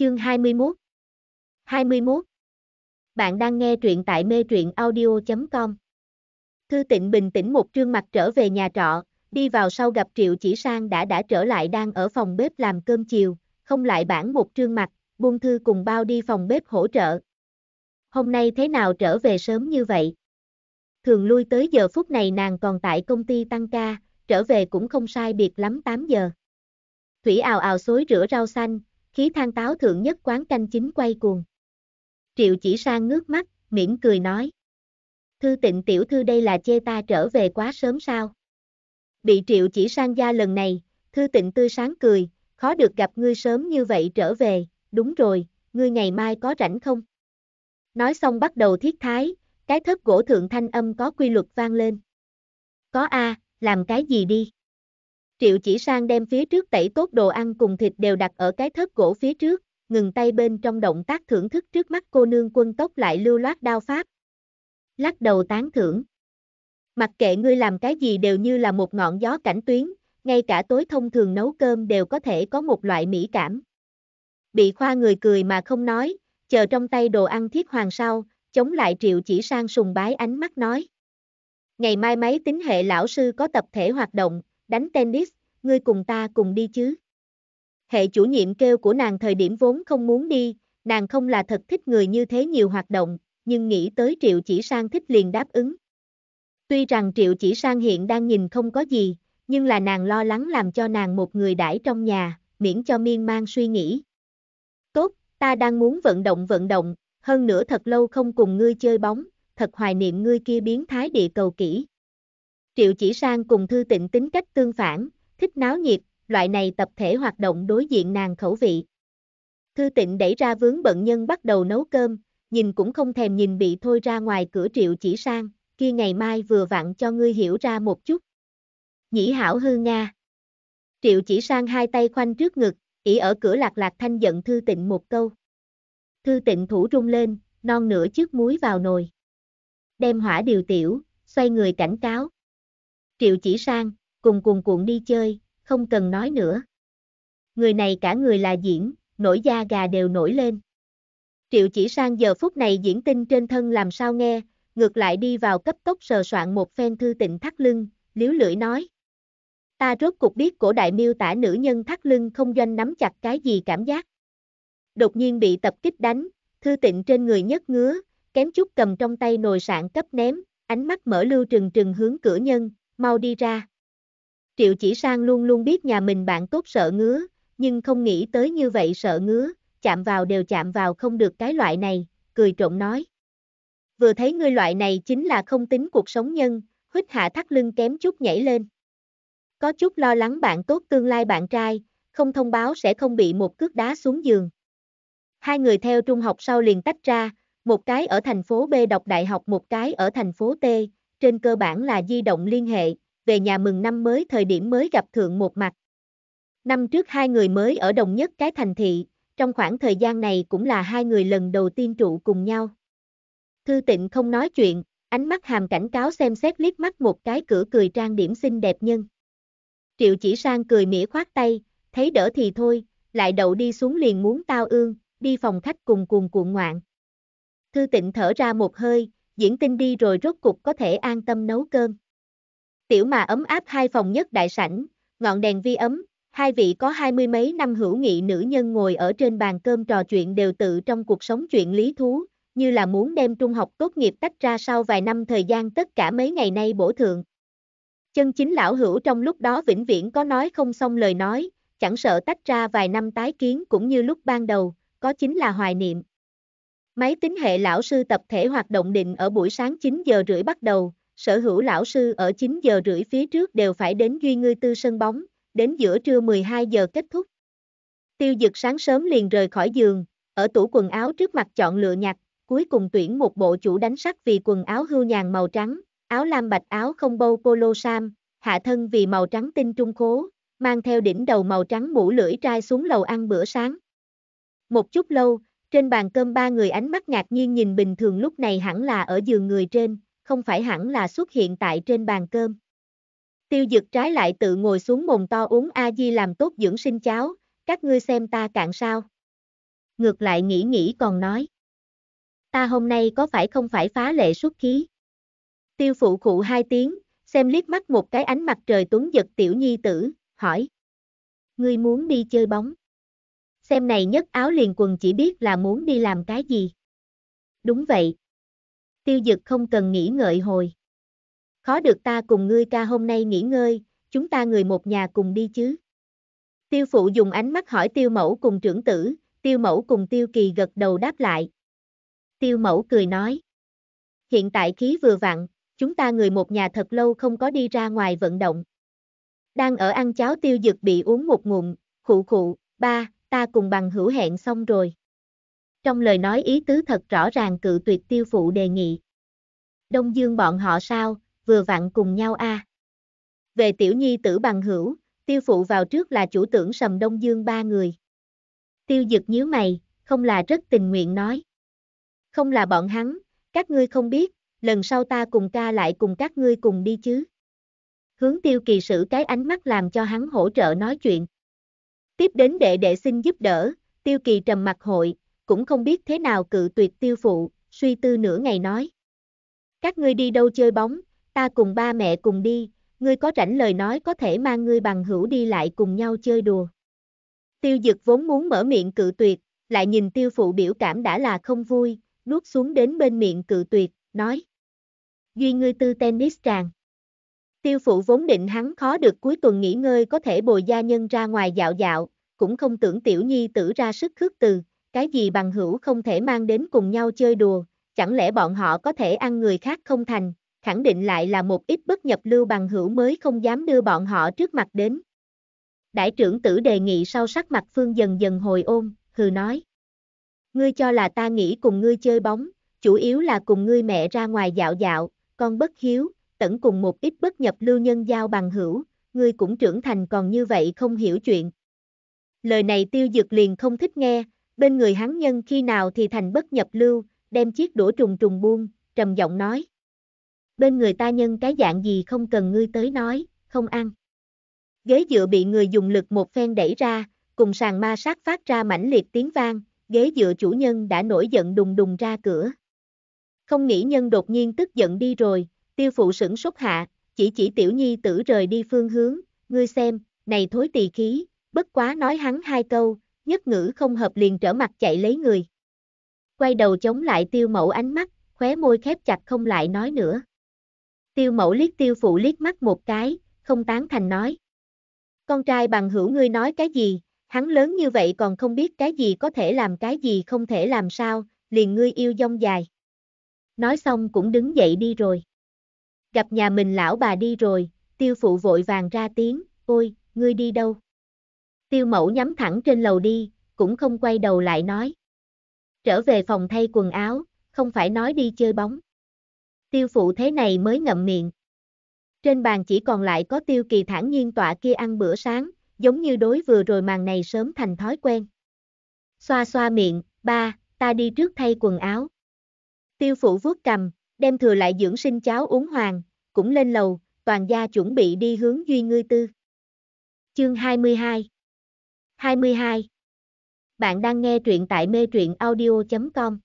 Chương 21 21 Bạn đang nghe truyện tại mê truyện audio.com Thư tịnh bình tĩnh một trương mặt trở về nhà trọ, đi vào sau gặp Triệu Chỉ Sang đã đã trở lại đang ở phòng bếp làm cơm chiều, không lại bản một trương mặt, buông thư cùng bao đi phòng bếp hỗ trợ. Hôm nay thế nào trở về sớm như vậy? Thường lui tới giờ phút này nàng còn tại công ty tăng ca, trở về cũng không sai biệt lắm 8 giờ. Thủy ào ào xối rửa rau xanh, khí than táo thượng nhất quán canh chính quay cuồng. Triệu chỉ sang ngước mắt, mỉm cười nói. Thư tịnh tiểu thư đây là chê ta trở về quá sớm sao? Bị triệu chỉ sang gia lần này, thư tịnh tươi sáng cười, khó được gặp ngươi sớm như vậy trở về, đúng rồi, ngươi ngày mai có rảnh không? Nói xong bắt đầu thiết thái, cái thớt gỗ thượng thanh âm có quy luật vang lên. Có a, làm cái gì đi? Triệu chỉ sang đem phía trước tẩy tốt đồ ăn cùng thịt đều đặt ở cái thớt gỗ phía trước, ngừng tay bên trong động tác thưởng thức trước mắt cô nương quân tốc lại lưu loát đao pháp. Lắc đầu tán thưởng. Mặc kệ ngươi làm cái gì đều như là một ngọn gió cảnh tuyến, ngay cả tối thông thường nấu cơm đều có thể có một loại mỹ cảm. Bị khoa người cười mà không nói, chờ trong tay đồ ăn thiết hoàng sau, chống lại triệu chỉ sang sùng bái ánh mắt nói. Ngày mai máy tính hệ lão sư có tập thể hoạt động, đánh tennis, ngươi cùng ta cùng đi chứ. Hệ chủ nhiệm kêu của nàng thời điểm vốn không muốn đi, nàng không là thật thích người như thế nhiều hoạt động, nhưng nghĩ tới triệu chỉ sang thích liền đáp ứng. Tuy rằng triệu chỉ sang hiện đang nhìn không có gì, nhưng là nàng lo lắng làm cho nàng một người đãi trong nhà, miễn cho miên man suy nghĩ. Tốt, ta đang muốn vận động vận động, hơn nữa thật lâu không cùng ngươi chơi bóng, thật hoài niệm ngươi kia biến thái địa cầu kỹ. Triệu chỉ sang cùng thư tịnh tính cách tương phản, thích náo nhiệt, loại này tập thể hoạt động đối diện nàng khẩu vị. Thư tịnh đẩy ra vướng bận nhân bắt đầu nấu cơm, nhìn cũng không thèm nhìn bị thôi ra ngoài cửa triệu chỉ sang, kia ngày mai vừa vặn cho ngươi hiểu ra một chút. Nhĩ hảo hư Nga. Triệu chỉ sang hai tay khoanh trước ngực, ỉ ở cửa lạc lạc thanh giận thư tịnh một câu. Thư tịnh thủ rung lên, non nửa chiếc muối vào nồi. Đem hỏa điều tiểu, xoay người cảnh cáo. Triệu chỉ sang, cùng cuồng cuộn đi chơi, không cần nói nữa. Người này cả người là diễn, nổi da gà đều nổi lên. Triệu chỉ sang giờ phút này diễn tinh trên thân làm sao nghe, ngược lại đi vào cấp tốc sờ soạn một phen thư tịnh thắt lưng, liếu lưỡi nói. Ta rốt cục biết cổ đại miêu tả nữ nhân thắt lưng không doanh nắm chặt cái gì cảm giác. Đột nhiên bị tập kích đánh, thư tịnh trên người nhất ngứa, kém chút cầm trong tay nồi sạn cấp ném, ánh mắt mở lưu trừng trừng hướng cửa nhân, mau đi ra. Triệu chỉ sang luôn luôn biết nhà mình bạn tốt sợ ngứa, nhưng không nghĩ tới như vậy sợ ngứa, chạm vào đều chạm vào không được cái loại này, cười trộn nói. Vừa thấy ngươi loại này chính là không tính cuộc sống nhân, huyết hạ thắt lưng kém chút nhảy lên. Có chút lo lắng bạn tốt tương lai bạn trai, không thông báo sẽ không bị một cước đá xuống giường. Hai người theo trung học sau liền tách ra, một cái ở thành phố B đọc đại học một cái ở thành phố T, trên cơ bản là di động liên hệ, về nhà mừng năm mới thời điểm mới gặp thượng một mặt. Năm trước hai người mới ở đồng nhất cái thành thị, trong khoảng thời gian này cũng là hai người lần đầu tiên trụ cùng nhau. Thư tịnh không nói chuyện, ánh mắt hàm cảnh cáo xem xét liếc mắt một cái cửa cười trang điểm xinh đẹp nhân. Triệu chỉ sang cười mỉa khoát tay, thấy đỡ thì thôi, lại đậu đi xuống liền muốn tao ương, đi phòng khách cùng cuồng cuộn ngoạn. Thư tịnh thở ra một hơi, diễn tinh đi rồi rốt cục có thể an tâm nấu cơm. Tiểu mà ấm áp hai phòng nhất đại sảnh, ngọn đèn vi ấm, hai vị có hai mươi mấy năm hữu nghị nữ nhân ngồi ở trên bàn cơm trò chuyện đều tự trong cuộc sống chuyện lý thú, như là muốn đem trung học tốt nghiệp tách ra sau vài năm thời gian tất cả mấy ngày nay bổ thượng. Chân chính lão hữu trong lúc đó vĩnh viễn có nói không xong lời nói, chẳng sợ tách ra vài năm tái kiến cũng như lúc ban đầu, có chính là hoài niệm. Máy tính hệ lão sư tập thể hoạt động định ở buổi sáng 9 giờ rưỡi bắt đầu, sở hữu lão sư ở 9 giờ rưỡi phía trước đều phải đến Duy Ngư Tư sân bóng, đến giữa trưa 12 giờ kết thúc. Tiêu dực sáng sớm liền rời khỏi giường, ở tủ quần áo trước mặt chọn lựa nhặt, cuối cùng tuyển một bộ chủ đánh sắc vì quần áo hưu nhàn màu trắng, áo lam bạch áo không bâu polo sam, hạ thân vì màu trắng tinh trung khố, mang theo đỉnh đầu màu trắng mũ lưỡi trai xuống lầu ăn bữa sáng. Một chút lâu, trên bàn cơm ba người ánh mắt ngạc nhiên nhìn bình thường lúc này hẳn là ở giường người trên, không phải hẳn là xuất hiện tại trên bàn cơm. Tiêu dực trái lại tự ngồi xuống mồm to uống A-di làm tốt dưỡng sinh cháo, các ngươi xem ta cạn sao. ngược lại nghĩ nghĩ còn nói. Ta hôm nay có phải không phải phá lệ xuất khí? Tiêu phụ khụ hai tiếng, xem liếc mắt một cái ánh mặt trời tuấn giật tiểu nhi tử, hỏi. Ngươi muốn đi chơi bóng. Xem này nhất áo liền quần chỉ biết là muốn đi làm cái gì. Đúng vậy. Tiêu dực không cần nghĩ ngợi hồi. Khó được ta cùng ngươi ca hôm nay nghỉ ngơi, chúng ta người một nhà cùng đi chứ. Tiêu phụ dùng ánh mắt hỏi tiêu mẫu cùng trưởng tử, tiêu mẫu cùng tiêu kỳ gật đầu đáp lại. Tiêu mẫu cười nói. Hiện tại khí vừa vặn, chúng ta người một nhà thật lâu không có đi ra ngoài vận động. Đang ở ăn cháo tiêu dực bị uống một ngụm, khụ khụ, ba, ta cùng bằng hữu hẹn xong rồi. Trong lời nói ý tứ thật rõ ràng cự tuyệt tiêu phụ đề nghị. Đông Dương bọn họ sao, vừa vặn cùng nhau a. Về tiểu nhi tử bằng hữu, tiêu phụ vào trước là chủ tưởng sầm Đông Dương ba người. Tiêu dực nhíu mày, không là rất tình nguyện nói. Không là bọn hắn, các ngươi không biết, lần sau ta cùng ca lại cùng các ngươi cùng đi chứ. Hướng tiêu kỳ sử cái ánh mắt làm cho hắn hỗ trợ nói chuyện. Tiếp đến đệ đệ xin giúp đỡ, tiêu kỳ trầm mặt hội, cũng không biết thế nào cự tuyệt tiêu phụ, suy tư nửa ngày nói. Các ngươi đi đâu chơi bóng, ta cùng ba mẹ cùng đi, ngươi có rảnh lời nói có thể mang ngươi bằng hữu đi lại cùng nhau chơi đùa. Tiêu dực vốn muốn mở miệng cự tuyệt, lại nhìn tiêu phụ biểu cảm đã là không vui, nuốt xuống đến bên miệng cự tuyệt, nói. Duy ngươi tư tennis tràng. Tiêu phụ vốn định hắn khó được cuối tuần nghỉ ngơi có thể bồi gia nhân ra ngoài dạo dạo, cũng không tưởng tiểu nhi tử ra sức khước từ, cái gì bằng hữu không thể mang đến cùng nhau chơi đùa, chẳng lẽ bọn họ có thể ăn người khác không thành, khẳng định lại là một ít bất nhập lưu bằng hữu mới không dám đưa bọn họ trước mặt đến. Đại trưởng tử đề nghị sau sắc mặt phương dần dần hồi ôm, hừ nói. Ngươi cho là ta nghĩ cùng ngươi chơi bóng, chủ yếu là cùng ngươi mẹ ra ngoài dạo dạo, con bất hiếu, tẩn cùng một ít bất nhập lưu nhân giao bằng hữu, ngươi cũng trưởng thành còn như vậy không hiểu chuyện. Lời này tiêu dực liền không thích nghe, bên người hắn nhân khi nào thì thành bất nhập lưu, đem chiếc đũa trùng trùng buông, trầm giọng nói. Bên người ta nhân cái dạng gì không cần ngươi tới nói, không ăn. Ghế dựa bị người dùng lực một phen đẩy ra, cùng sàn ma sát phát ra mãnh liệt tiếng vang, ghế dựa chủ nhân đã nổi giận đùng đùng ra cửa. Không nghĩ nhân đột nhiên tức giận đi rồi, tiêu phụ sửng sốt hạ, chỉ chỉ tiểu nhi tử rời đi phương hướng, ngươi xem, này thối tỳ khí, bất quá nói hắn hai câu, nhất ngữ không hợp liền trở mặt chạy lấy người. Quay đầu chống lại tiêu mẫu ánh mắt, khóe môi khép chặt không lại nói nữa. Tiêu mẫu liếc tiêu phụ liếc mắt một cái, không tán thành nói. Con trai bằng hữu ngươi nói cái gì, hắn lớn như vậy còn không biết cái gì có thể làm cái gì không thể làm sao, liền ngươi yêu dông dài. Nói xong cũng đứng dậy đi rồi. Gặp nhà mình lão bà đi rồi, tiêu phụ vội vàng ra tiếng, ôi, ngươi đi đâu? Tiêu mẫu nhắm thẳng trên lầu đi, cũng không quay đầu lại nói. Trở về phòng thay quần áo, không phải nói đi chơi bóng. Tiêu phụ thế này mới ngậm miệng. Trên bàn chỉ còn lại có tiêu kỳ thản nhiên tọa kia ăn bữa sáng, giống như đối vừa rồi màn này sớm thành thói quen. Xoa xoa miệng, ba, ta đi trước thay quần áo. Tiêu phụ vuốt cầm, đem thừa lại dưỡng sinh cháo uống hoàng, cũng lên lầu, toàn gia chuẩn bị đi hướng Duy Ngươi Tư. Chương 22 22 Bạn đang nghe truyện tại mê truyện audio.com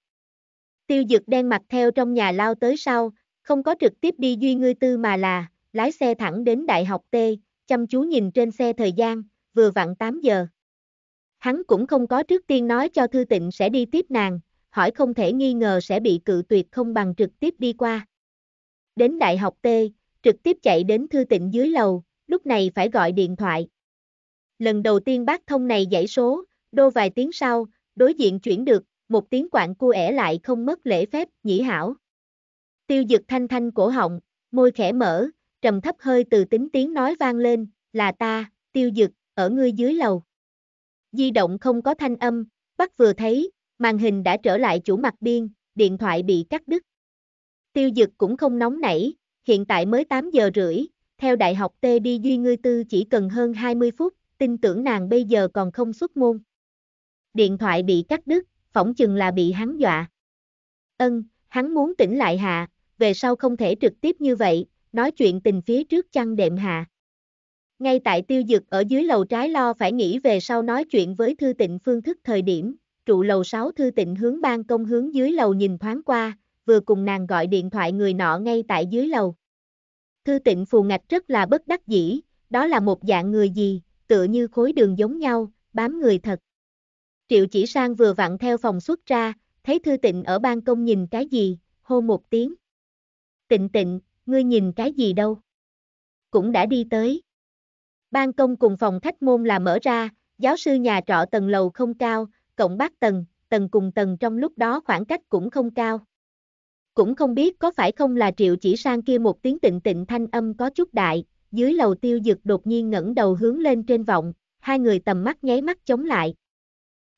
Tiêu dực đen mặt theo trong nhà lao tới sau, không có trực tiếp đi Duy Ngươi Tư mà là, lái xe thẳng đến Đại học T, chăm chú nhìn trên xe thời gian, vừa vặn 8 giờ. Hắn cũng không có trước tiên nói cho Thư Tịnh sẽ đi tiếp nàng, hỏi không thể nghi ngờ sẽ bị cự tuyệt không bằng trực tiếp đi qua. Đến Đại học T, trực tiếp chạy đến Thư Tịnh dưới lầu, lúc này phải gọi điện thoại. Lần đầu tiên bác thông này dãy số, đô vài tiếng sau, đối diện chuyển được, một tiếng quạng cua ẻ lại không mất lễ phép, nhĩ hảo. Tiêu dực thanh thanh cổ họng, môi khẽ mở, trầm thấp hơi từ tính tiếng nói vang lên, là ta, tiêu dực, ở ngươi dưới lầu. Di động không có thanh âm, bắt vừa thấy, màn hình đã trở lại chủ mặt biên, điện thoại bị cắt đứt. Tiêu dực cũng không nóng nảy, hiện tại mới 8 giờ rưỡi, theo đại học T đi Duy Ngươi Tư chỉ cần hơn 20 phút, tin tưởng nàng bây giờ còn không xuất môn. Điện thoại bị cắt đứt, phỏng chừng là bị hắn dọa. Ân, hắn muốn tỉnh lại hạ, về sau không thể trực tiếp như vậy, nói chuyện tình phía trước chăn đệm hạ. Ngay tại tiêu dực ở dưới lầu trái lo phải nghĩ về sau nói chuyện với thư tịnh phương thức thời điểm, trụ lầu 6 thư tịnh hướng ban công hướng dưới lầu nhìn thoáng qua, vừa cùng nàng gọi điện thoại người nọ ngay tại dưới lầu. Thư tịnh phù ngạch rất là bất đắc dĩ, đó là một dạng người gì, tựa như khối đường giống nhau, bám người thật. Triệu chỉ sang vừa vặn theo phòng xuất ra, thấy thư tịnh ở ban công nhìn cái gì, hô một tiếng. Tịnh tịnh, ngươi nhìn cái gì đâu? Cũng đã đi tới. Ban công cùng phòng khách môn là mở ra, giáo sư nhà trọ tầng lầu không cao, cộng bát tầng, tầng cùng tầng trong lúc đó khoảng cách cũng không cao. Cũng không biết có phải không là triệu chỉ sang kia một tiếng tịnh tịnh thanh âm có chút đại, dưới lầu tiêu dực đột nhiên ngẩng đầu hướng lên trên vọng, hai người tầm mắt nháy mắt chống lại.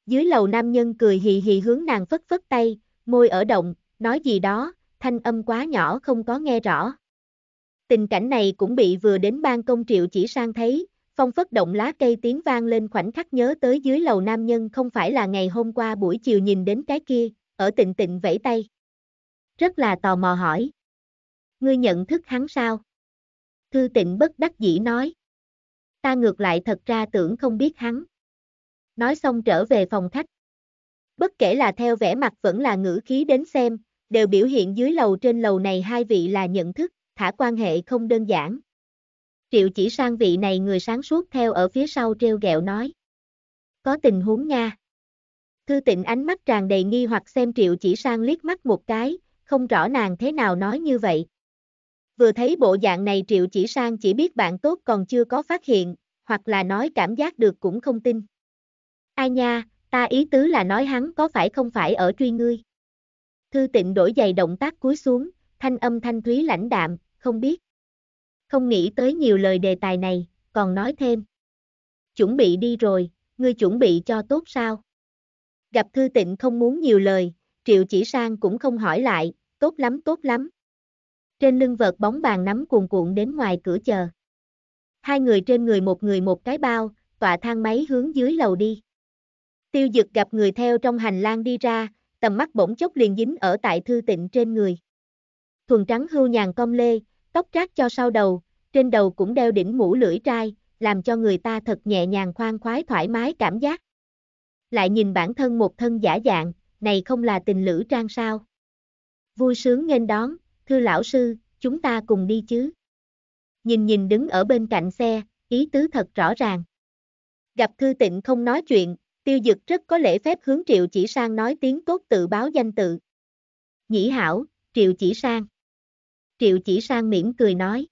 Dưới lầu nam nhân cười hì hì hướng nàng phất phất tay, môi ở động, nói gì đó, thanh âm quá nhỏ không có nghe rõ. Tình cảnh này cũng bị vừa đến ban công triệu chỉ sang thấy, phong phất động lá cây tiếng vang lên khoảnh khắc nhớ tới dưới lầu nam nhân không phải là ngày hôm qua buổi chiều nhìn đến cái kia, ở tịnh tịnh vẫy tay. Rất là tò mò hỏi. Ngươi nhận thức hắn sao? Thư tịnh bất đắc dĩ nói. Ta ngược lại thật ra tưởng không biết hắn. Nói xong trở về phòng khách. Bất kể là theo vẻ mặt vẫn là ngữ khí đến xem, đều biểu hiện dưới lầu trên lầu này hai vị là nhận thức, thả quan hệ không đơn giản. Triệu chỉ sang vị này người sáng suốt theo ở phía sau treo gẹo nói. Có tình huống nha. Thư tịnh ánh mắt tràn đầy nghi hoặc xem triệu chỉ sang liếc mắt một cái, không rõ nàng thế nào nói như vậy. Vừa thấy bộ dạng này triệu chỉ sang chỉ biết bạn tốt còn chưa có phát hiện, hoặc là nói cảm giác được cũng không tin. Ai nha, ta ý tứ là nói hắn có phải không phải ở truy ngươi. Thư tịnh đổi giày động tác cúi xuống, thanh âm thanh thúy lãnh đạm, không biết. Không nghĩ tới nhiều lời đề tài này, còn nói thêm. Chuẩn bị đi rồi, ngươi chuẩn bị cho tốt sao? Gặp thư tịnh không muốn nhiều lời, triệu chỉ sang cũng không hỏi lại, tốt lắm tốt lắm. Trên lưng vợt bóng bàn nắm cuồn cuộn đến ngoài cửa chờ. Hai người trên người một người một cái bao, tọa thang máy hướng dưới lầu đi. Tiêu dực gặp người theo trong hành lang đi ra, tầm mắt bỗng chốc liền dính ở tại thư tịnh trên người. Thuần trắng hưu nhàn cong lê, tóc trát cho sau đầu, trên đầu cũng đeo đỉnh mũ lưỡi trai, làm cho người ta thật nhẹ nhàng khoan khoái thoải mái cảm giác. Lại nhìn bản thân một thân giả dạng, này không là tình lữ trang sao. Vui sướng nghênh đón, thưa lão sư, chúng ta cùng đi chứ. Nhìn nhìn đứng ở bên cạnh xe, ý tứ thật rõ ràng. Gặp thư tịnh không nói chuyện, tiêu dực rất có lễ phép hướng triệu chỉ sang nói tiếng tốt tự báo danh tự. Nhĩ hảo, triệu chỉ sang. Triệu chỉ sang mỉm cười nói.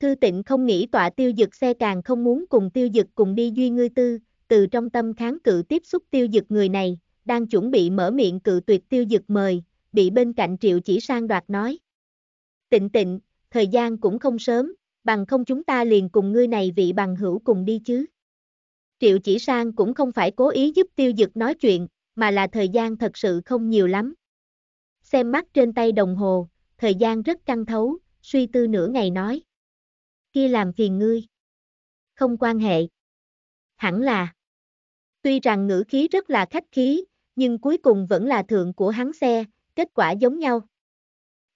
Thư tịnh không nghĩ tọa tiêu dực xe càng không muốn cùng tiêu dực cùng đi duy ngươi tư, từ trong tâm kháng cự tiếp xúc tiêu dực người này, đang chuẩn bị mở miệng cự tuyệt tiêu dực mời, bị bên cạnh triệu chỉ sang đoạt nói. Tịnh tịnh, thời gian cũng không sớm, bằng không chúng ta liền cùng ngươi này vị bằng hữu cùng đi chứ. Triệu chỉ sang cũng không phải cố ý giúp tiêu dực nói chuyện, mà là thời gian thật sự không nhiều lắm. Xem mắt trên tay đồng hồ, thời gian rất căng thấu, suy tư nửa ngày nói. Kia làm phiền ngươi. Không quan hệ. Hẳn là. Tuy rằng ngữ khí rất là khách khí, nhưng cuối cùng vẫn là thượng của hắn xe, kết quả giống nhau.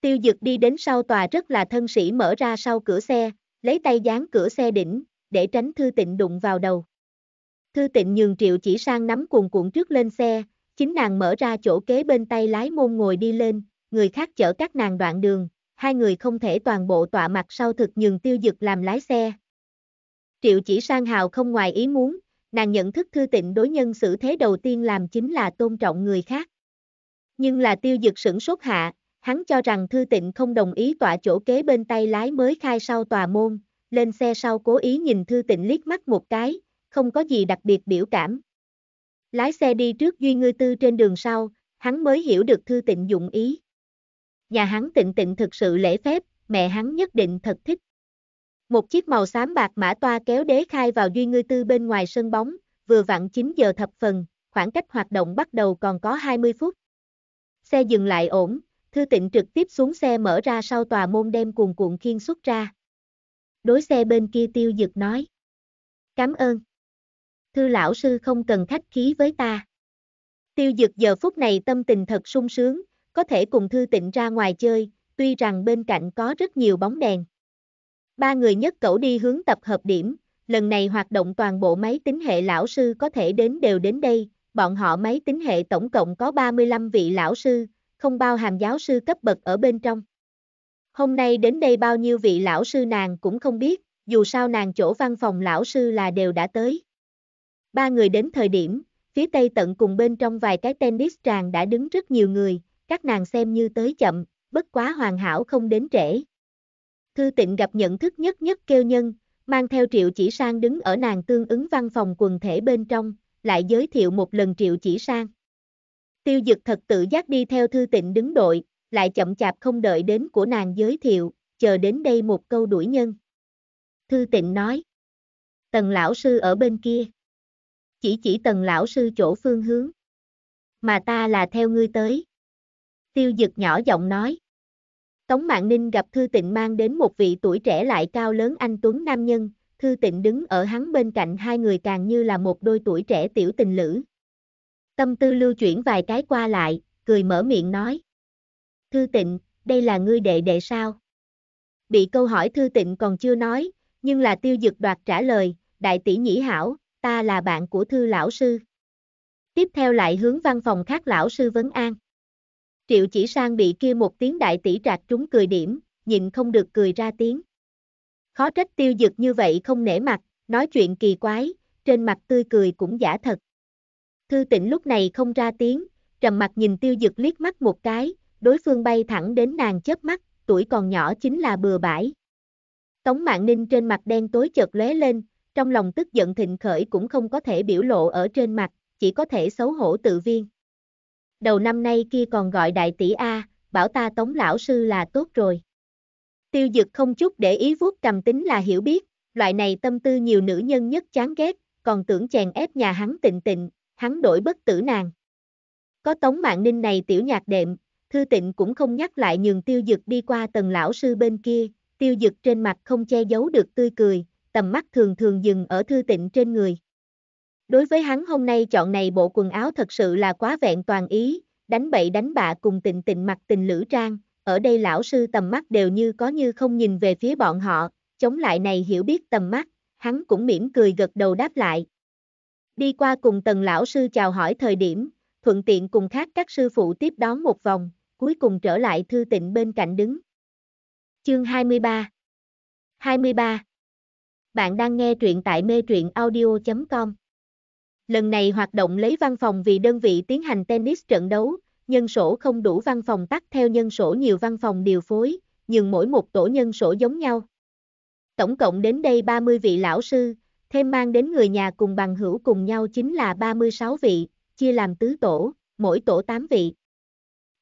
Tiêu dực đi đến sau tòa rất là thân sĩ mở ra sau cửa xe, lấy tay dán cửa xe đỉnh, để tránh thư tịnh đụng vào đầu. Thư tịnh nhường triệu chỉ sang nắm cuồn cuộn trước lên xe, chính nàng mở ra chỗ kế bên tay lái môn ngồi đi lên, người khác chở các nàng đoạn đường, hai người không thể toàn bộ tọa mặt sau thực nhường tiêu dực làm lái xe. Triệu chỉ sang hào không ngoài ý muốn, nàng nhận thức thư tịnh đối nhân xử thế đầu tiên làm chính là tôn trọng người khác. Nhưng là tiêu dực sửng sốt hạ, hắn cho rằng thư tịnh không đồng ý tọa chỗ kế bên tay lái mới khai sau tòa môn, lên xe sau cố ý nhìn thư tịnh liếc mắt một cái, không có gì đặc biệt biểu cảm. Lái xe đi trước Duy Ngư Tư trên đường sau, hắn mới hiểu được thư tịnh dụng ý. Nhà hắn tịnh tịnh thực sự lễ phép, mẹ hắn nhất định thật thích. Một chiếc màu xám bạc mã toa kéo đế khai vào Duy Ngư Tư bên ngoài sân bóng, vừa vặn 9 giờ thập phần, khoảng cách hoạt động bắt đầu còn có 20 phút. Xe dừng lại ổn, Thư Tịnh trực tiếp xuống xe mở ra sau tòa môn đem cuồn cuộn khiên xuất ra. Đối xe bên kia tiêu dực nói. Cảm ơn. Thư lão sư không cần khách khí với ta. Tiêu dực giờ phút này tâm tình thật sung sướng, có thể cùng Thư Tịnh ra ngoài chơi, tuy rằng bên cạnh có rất nhiều bóng đèn. Ba người nhất cẩu đi hướng tập hợp điểm, lần này hoạt động toàn bộ máy tính hệ lão sư có thể đến đều đến đây, bọn họ máy tính hệ tổng cộng có 35 vị lão sư, không bao hàm giáo sư cấp bậc ở bên trong. Hôm nay đến đây bao nhiêu vị lão sư nàng cũng không biết, dù sao nàng chỗ văn phòng lão sư là đều đã tới. Ba người đến thời điểm, phía tây tận cùng bên trong vài cái tennis tràng đã đứng rất nhiều người, các nàng xem như tới chậm, bất quá hoàn hảo không đến trễ. Thư tịnh gặp nhận thức nhất nhất kêu nhân, mang theo triệu chỉ sang đứng ở nàng tương ứng văn phòng quần thể bên trong, lại giới thiệu một lần triệu chỉ sang. Tiêu dực thật tự giác đi theo thư tịnh đứng đội, lại chậm chạp không đợi đến của nàng giới thiệu, chờ đến đây một câu đuổi nhân. Thư tịnh nói. Tần lão sư ở bên kia. Chỉ chỉ tần lão sư chỗ phương hướng. Mà ta là theo ngươi tới. Tiêu dực nhỏ giọng nói. Tống Mạng Ninh gặp Thư Tịnh mang đến một vị tuổi trẻ lại cao lớn anh Tuấn Nam Nhân, Thư Tịnh đứng ở hắn bên cạnh hai người càng như là một đôi tuổi trẻ tiểu tình lữ. Tâm tư lưu chuyển vài cái qua lại, cười mở miệng nói. Thư Tịnh, đây là ngươi đệ đệ sao? Bị câu hỏi Thư Tịnh còn chưa nói, nhưng là tiêu dực đoạt trả lời, đại tỷ nhĩ hảo, ta là bạn của Thư lão sư. Tiếp theo lại hướng văn phòng khác lão sư vấn an. Triệu chỉ sang bị kia một tiếng đại tỷ trạc trúng cười điểm, nhịn không được cười ra tiếng. Khó trách tiêu dực như vậy không nể mặt, nói chuyện kỳ quái, trên mặt tươi cười cũng giả thật. Thư tịnh lúc này không ra tiếng, trầm mặt nhìn tiêu dực liếc mắt một cái, đối phương bay thẳng đến nàng chớp mắt, tuổi còn nhỏ chính là bừa bãi. Tống mạng ninh trên mặt đen tối chợt lóe lên, trong lòng tức giận thịnh khởi cũng không có thể biểu lộ ở trên mặt, chỉ có thể xấu hổ tự viên đầu năm nay kia còn gọi đại tỷ A, bảo ta tống lão sư là tốt rồi. Tiêu dực không chút để ý vuốt cầm tính là hiểu biết, loại này tâm tư nhiều nữ nhân nhất chán ghét, còn tưởng chèn ép nhà hắn tịnh tịnh, hắn đổi bất tử nàng. Có tống mạng ninh này tiểu nhạc đệm, thư tịnh cũng không nhắc lại nhường tiêu dực đi qua tầng lão sư bên kia, tiêu dực trên mặt không che giấu được tươi cười, tầm mắt thường thường dừng ở thư tịnh trên người. Đối với hắn hôm nay chọn này bộ quần áo thật sự là quá vẹn toàn ý, đánh bậy đánh bạ cùng tịnh tịnh mặc tình lữ trang, ở đây lão sư tầm mắt đều như có như không nhìn về phía bọn họ, chống lại này hiểu biết tầm mắt, hắn cũng mỉm cười gật đầu đáp lại. Đi qua cùng tần lão sư chào hỏi thời điểm, thuận tiện cùng khác các sư phụ tiếp đón một vòng, cuối cùng trở lại thư tịnh bên cạnh đứng. Chương 23 23 Bạn đang nghe truyện tại mê truyện audio.com Lần này hoạt động lấy văn phòng vì đơn vị tiến hành tennis trận đấu, nhân sổ không đủ văn phòng tắt theo nhân sổ nhiều văn phòng điều phối, nhưng mỗi một tổ nhân sổ giống nhau. Tổng cộng đến đây 30 vị lão sư, thêm mang đến người nhà cùng bằng hữu cùng nhau chính là 36 vị, chia làm tứ tổ, mỗi tổ 8 vị.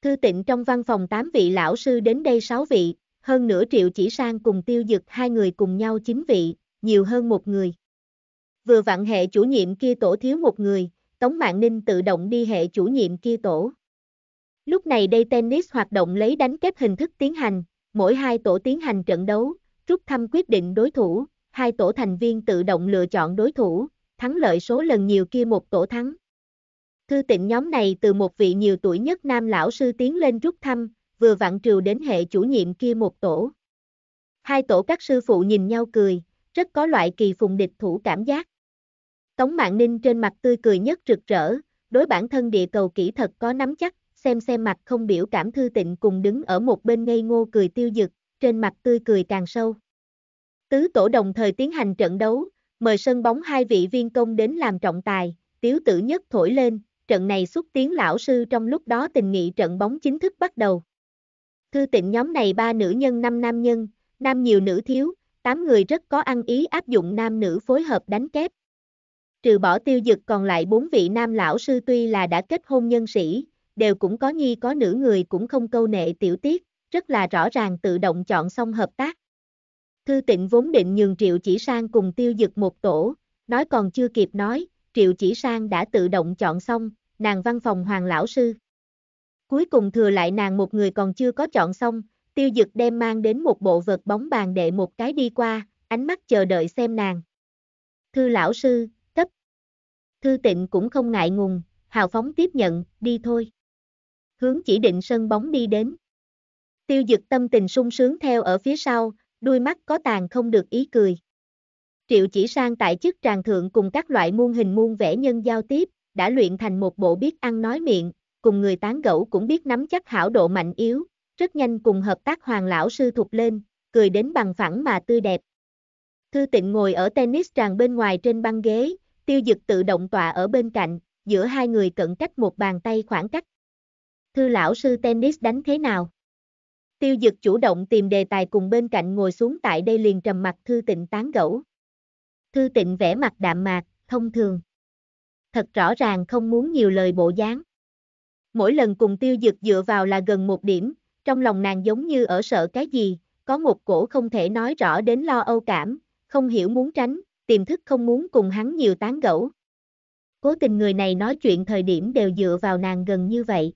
Thư tịnh trong văn phòng 8 vị lão sư đến đây 6 vị, hơn nửa triệu chỉ sang cùng tiêu dực hai người cùng nhau 9 vị, nhiều hơn một người. Vừa vặn hệ chủ nhiệm kia tổ thiếu một người, Tống Mạng Ninh tự động đi hệ chủ nhiệm kia tổ. Lúc này đây tennis hoạt động lấy đánh kép hình thức tiến hành, mỗi hai tổ tiến hành trận đấu, rút thăm quyết định đối thủ, hai tổ thành viên tự động lựa chọn đối thủ, thắng lợi số lần nhiều kia một tổ thắng. Thư tịnh nhóm này từ một vị nhiều tuổi nhất nam lão sư tiến lên rút thăm, vừa vặn trừ đến hệ chủ nhiệm kia một tổ. Hai tổ các sư phụ nhìn nhau cười, rất có loại kỳ phùng địch thủ cảm giác. Tống Mạng Ninh trên mặt tươi cười nhất rực rỡ, đối bản thân địa cầu kỹ thật có nắm chắc, xem xem mặt không biểu cảm thư tịnh cùng đứng ở một bên ngây ngô cười tiêu dực, trên mặt tươi cười càng sâu. Tứ tổ đồng thời tiến hành trận đấu, mời sân bóng hai vị viên công đến làm trọng tài, tiếu tử nhất thổi lên, trận này xuất tiến lão sư trong lúc đó tình nghị trận bóng chính thức bắt đầu. Thư tịnh nhóm này ba nữ nhân năm nam nhân, nam nhiều nữ thiếu, tám người rất có ăn ý áp dụng nam nữ phối hợp đánh kép, Trừ bỏ tiêu dực còn lại bốn vị nam lão sư tuy là đã kết hôn nhân sĩ, đều cũng có nhi có nữ người cũng không câu nệ tiểu tiết, rất là rõ ràng tự động chọn xong hợp tác. Thư tịnh vốn định nhường Triệu Chỉ Sang cùng tiêu dực một tổ, nói còn chưa kịp nói, Triệu Chỉ Sang đã tự động chọn xong, nàng văn phòng hoàng lão sư. Cuối cùng thừa lại nàng một người còn chưa có chọn xong, tiêu dực đem mang đến một bộ vật bóng bàn đệ một cái đi qua, ánh mắt chờ đợi xem nàng. Thư lão sư, cấp Thư tịnh cũng không ngại ngùng, hào phóng tiếp nhận, đi thôi. Hướng chỉ định sân bóng đi đến. Tiêu dực tâm tình sung sướng theo ở phía sau, đuôi mắt có tàn không được ý cười. Triệu chỉ sang tại chức tràng thượng cùng các loại muôn hình muôn vẽ nhân giao tiếp, đã luyện thành một bộ biết ăn nói miệng, cùng người tán gẫu cũng biết nắm chắc hảo độ mạnh yếu, rất nhanh cùng hợp tác hoàng lão sư thục lên, cười đến bằng phẳng mà tươi đẹp. Thư tịnh ngồi ở tennis tràng bên ngoài trên băng ghế, tiêu dực tự động tọa ở bên cạnh, giữa hai người cận cách một bàn tay khoảng cách. Thư lão sư tennis đánh thế nào? Tiêu dực chủ động tìm đề tài cùng bên cạnh ngồi xuống tại đây liền trầm mặt thư tịnh tán gẫu. Thư tịnh vẽ mặt đạm mạc, thông thường. Thật rõ ràng không muốn nhiều lời bộ dáng. Mỗi lần cùng tiêu dực dựa vào là gần một điểm, trong lòng nàng giống như ở sợ cái gì, có một cổ không thể nói rõ đến lo âu cảm, không hiểu muốn tránh, tiềm thức không muốn cùng hắn nhiều tán gẫu. Cố tình người này nói chuyện thời điểm đều dựa vào nàng gần như vậy.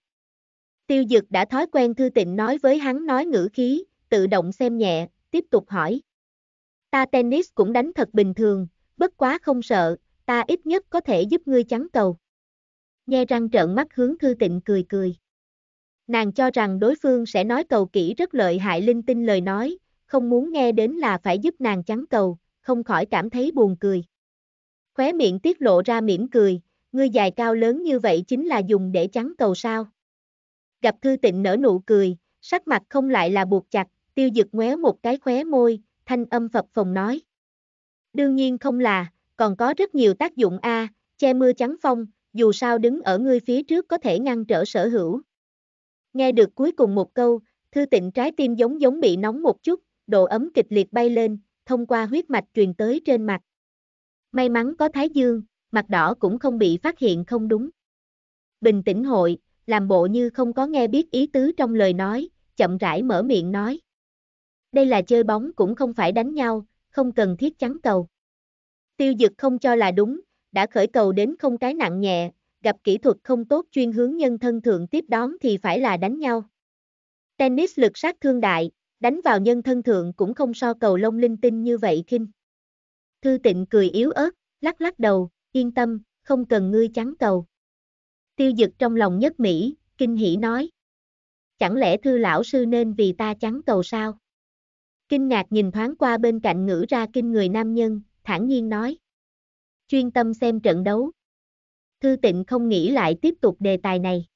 Tiêu dực đã thói quen thư tịnh nói với hắn nói ngữ khí, tự động xem nhẹ, tiếp tục hỏi. Ta tennis cũng đánh thật bình thường, bất quá không sợ, ta ít nhất có thể giúp ngươi chắn cầu. Nghe răng trợn mắt hướng thư tịnh cười cười. Nàng cho rằng đối phương sẽ nói cầu kỹ rất lợi hại linh tinh lời nói, không muốn nghe đến là phải giúp nàng chắn cầu, không khỏi cảm thấy buồn cười. Khóe miệng tiết lộ ra mỉm cười, ngươi dài cao lớn như vậy chính là dùng để chắn cầu sao. Gặp thư tịnh nở nụ cười, sắc mặt không lại là buộc chặt, tiêu dực ngoéo một cái khóe môi, thanh âm phập phồng nói. Đương nhiên không là, còn có rất nhiều tác dụng a, che mưa chắn phong, dù sao đứng ở ngươi phía trước có thể ngăn trở sở hữu. Nghe được cuối cùng một câu, thư tịnh trái tim giống giống bị nóng một chút, độ ấm kịch liệt bay lên, thông qua huyết mạch truyền tới trên mặt. May mắn có thái dương, mặt đỏ cũng không bị phát hiện không đúng. Bình tĩnh hội, làm bộ như không có nghe biết ý tứ trong lời nói, chậm rãi mở miệng nói. Đây là chơi bóng cũng không phải đánh nhau, không cần thiết chắn cầu. Tiêu dực không cho là đúng, đã khởi cầu đến không cái nặng nhẹ, gặp kỹ thuật không tốt chuyên hướng nhân thân thượng tiếp đón thì phải là đánh nhau. Tennis lực sát thương đại, đánh vào nhân thân thượng cũng không so cầu lông linh tinh như vậy kinh. Thư tịnh cười yếu ớt, lắc lắc đầu, yên tâm, không cần ngươi chắn cầu. Tiêu dực trong lòng nhất Mỹ, kinh hỉ nói. Chẳng lẽ thư lão sư nên vì ta trắng cầu sao? Kinh ngạc nhìn thoáng qua bên cạnh ngữ ra kinh người nam nhân, thản nhiên nói. Chuyên tâm xem trận đấu. Thư tịnh không nghĩ lại tiếp tục đề tài này.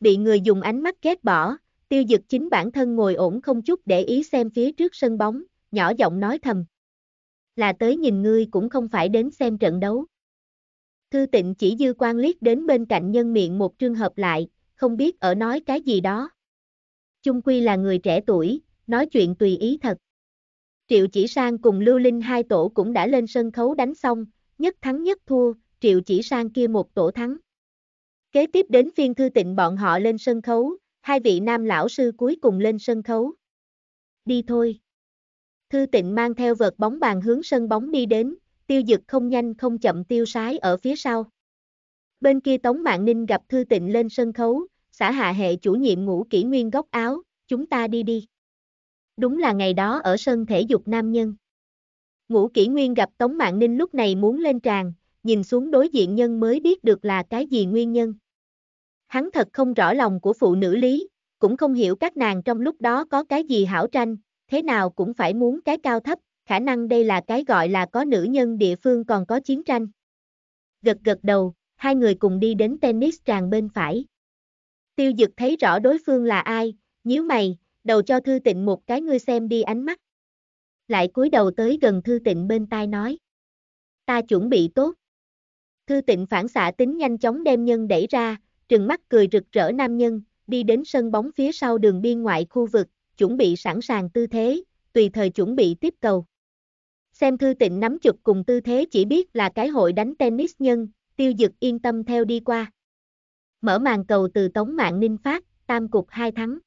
Bị người dùng ánh mắt ghét bỏ, tiêu dực chính bản thân ngồi ổn không chút để ý xem phía trước sân bóng, nhỏ giọng nói thầm. Là tới nhìn ngươi cũng không phải đến xem trận đấu. Thư tịnh chỉ dư quan liếc đến bên cạnh nhân miệng một trường hợp lại, không biết ở nói cái gì đó. Chung quy là người trẻ tuổi, nói chuyện tùy ý thật. Triệu chỉ sang cùng Lưu Linh hai tổ cũng đã lên sân khấu đánh xong, nhất thắng nhất thua, Triệu chỉ sang kia một tổ thắng. Kế tiếp đến phiên thư tịnh bọn họ lên sân khấu, hai vị nam lão sư cuối cùng lên sân khấu. Đi thôi. Thư tịnh mang theo vợt bóng bàn hướng sân bóng đi đến, tiêu dực không nhanh không chậm tiêu sái ở phía sau. Bên kia Tống Mạng Ninh gặp Thư Tịnh lên sân khấu, xã hạ hệ chủ nhiệm ngủ kỹ nguyên góc áo, chúng ta đi đi. Đúng là ngày đó ở sân thể dục nam nhân. Ngũ kỹ nguyên gặp Tống Mạng Ninh lúc này muốn lên tràng, nhìn xuống đối diện nhân mới biết được là cái gì nguyên nhân. Hắn thật không rõ lòng của phụ nữ lý, cũng không hiểu các nàng trong lúc đó có cái gì hảo tranh, thế nào cũng phải muốn cái cao thấp, khả năng đây là cái gọi là có nữ nhân địa phương còn có chiến tranh. Gật gật đầu, hai người cùng đi đến tennis tràng bên phải. Tiêu dực thấy rõ đối phương là ai, nhíu mày, đầu cho Thư Tịnh một cái ngươi xem đi ánh mắt. Lại cúi đầu tới gần Thư Tịnh bên tai nói. Ta chuẩn bị tốt. Thư Tịnh phản xạ tính nhanh chóng đem nhân đẩy ra, trừng mắt cười rực rỡ nam nhân, đi đến sân bóng phía sau đường biên ngoại khu vực, chuẩn bị sẵn sàng tư thế, tùy thời chuẩn bị tiếp cầu. Xem Thư Tịnh nắm chụp cùng tư thế chỉ biết là cái hội đánh tennis nhân, tiêu dực yên tâm theo đi qua. Mở màn cầu từ Tống Mạng Ninh phát, tam cục hai thắng.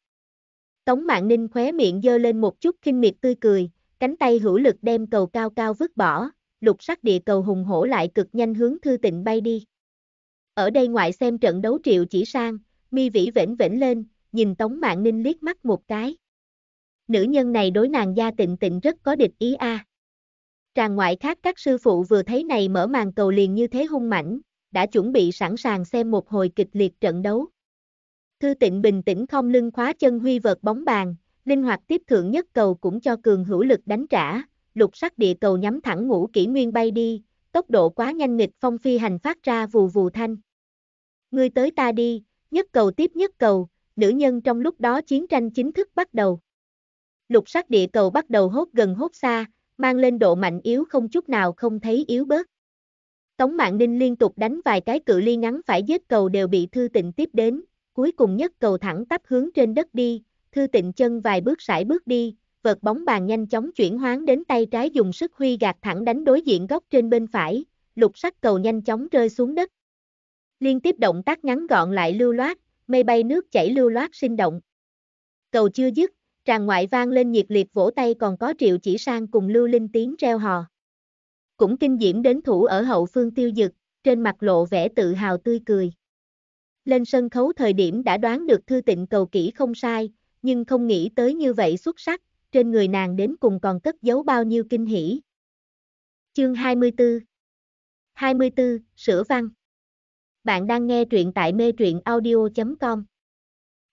Tống Mạng Ninh khóe miệng dơ lên một chút khinh miệt tươi cười, cánh tay hữu lực đem cầu cao cao vứt bỏ, lục sắc địa cầu hùng hổ lại cực nhanh hướng Thư Tịnh bay đi. Ở đây ngoại xem trận đấu triệu chỉ sang, mi vĩ vĩnh vĩnh lên, nhìn Tống Mạng Ninh liếc mắt một cái. Nữ nhân này đối nàng gia tịnh tịnh rất có địch ý a. Tràng ngoại khác các sư phụ vừa thấy này mở màn cầu liền như thế hung mãnh, đã chuẩn bị sẵn sàng xem một hồi kịch liệt trận đấu. Thư tịnh bình tĩnh không lưng khóa chân huy vợt bóng bàn, linh hoạt tiếp thượng nhất cầu cũng cho cường hữu lực đánh trả, lục sắc địa cầu nhắm thẳng ngũ kỷ nguyên bay đi, tốc độ quá nhanh nghịch phong phi hành phát ra vù vù thanh. Ngươi tới ta đi, nhất cầu tiếp nhất cầu, nữ nhân trong lúc đó chiến tranh chính thức bắt đầu. Lục sắc địa cầu bắt đầu hốt gần hốt xa, mang lên độ mạnh yếu không chút nào không thấy yếu bớt. Tống Mạng Ninh liên tục đánh vài cái cự ly ngắn phải giết cầu đều bị Thư Tịnh tiếp đến, cuối cùng nhất cầu thẳng tắp hướng trên đất đi, Thư Tịnh chân vài bước sải bước đi, vợt bóng bàn nhanh chóng chuyển hoán đến tay trái dùng sức huy gạt thẳng đánh đối diện góc trên bên phải, lục sắc cầu nhanh chóng rơi xuống đất. Liên tiếp động tác ngắn gọn lại lưu loát, mây bay nước chảy lưu loát sinh động. Cầu chưa dứt, tràng ngoại vang lên nhiệt liệt vỗ tay còn có triệu chỉ sang cùng lưu linh tiếng reo hò. Cũng kinh diễm đến thủ ở hậu phương tiêu dực, trên mặt lộ vẻ tự hào tươi cười. Lên sân khấu thời điểm đã đoán được thư tịnh cầu kỹ không sai, nhưng không nghĩ tới như vậy xuất sắc, trên người nàng đến cùng còn cất giấu bao nhiêu kinh hỉ. Chương 24 24, Sửa văn Bạn đang nghe truyện tại mê truyện audio.com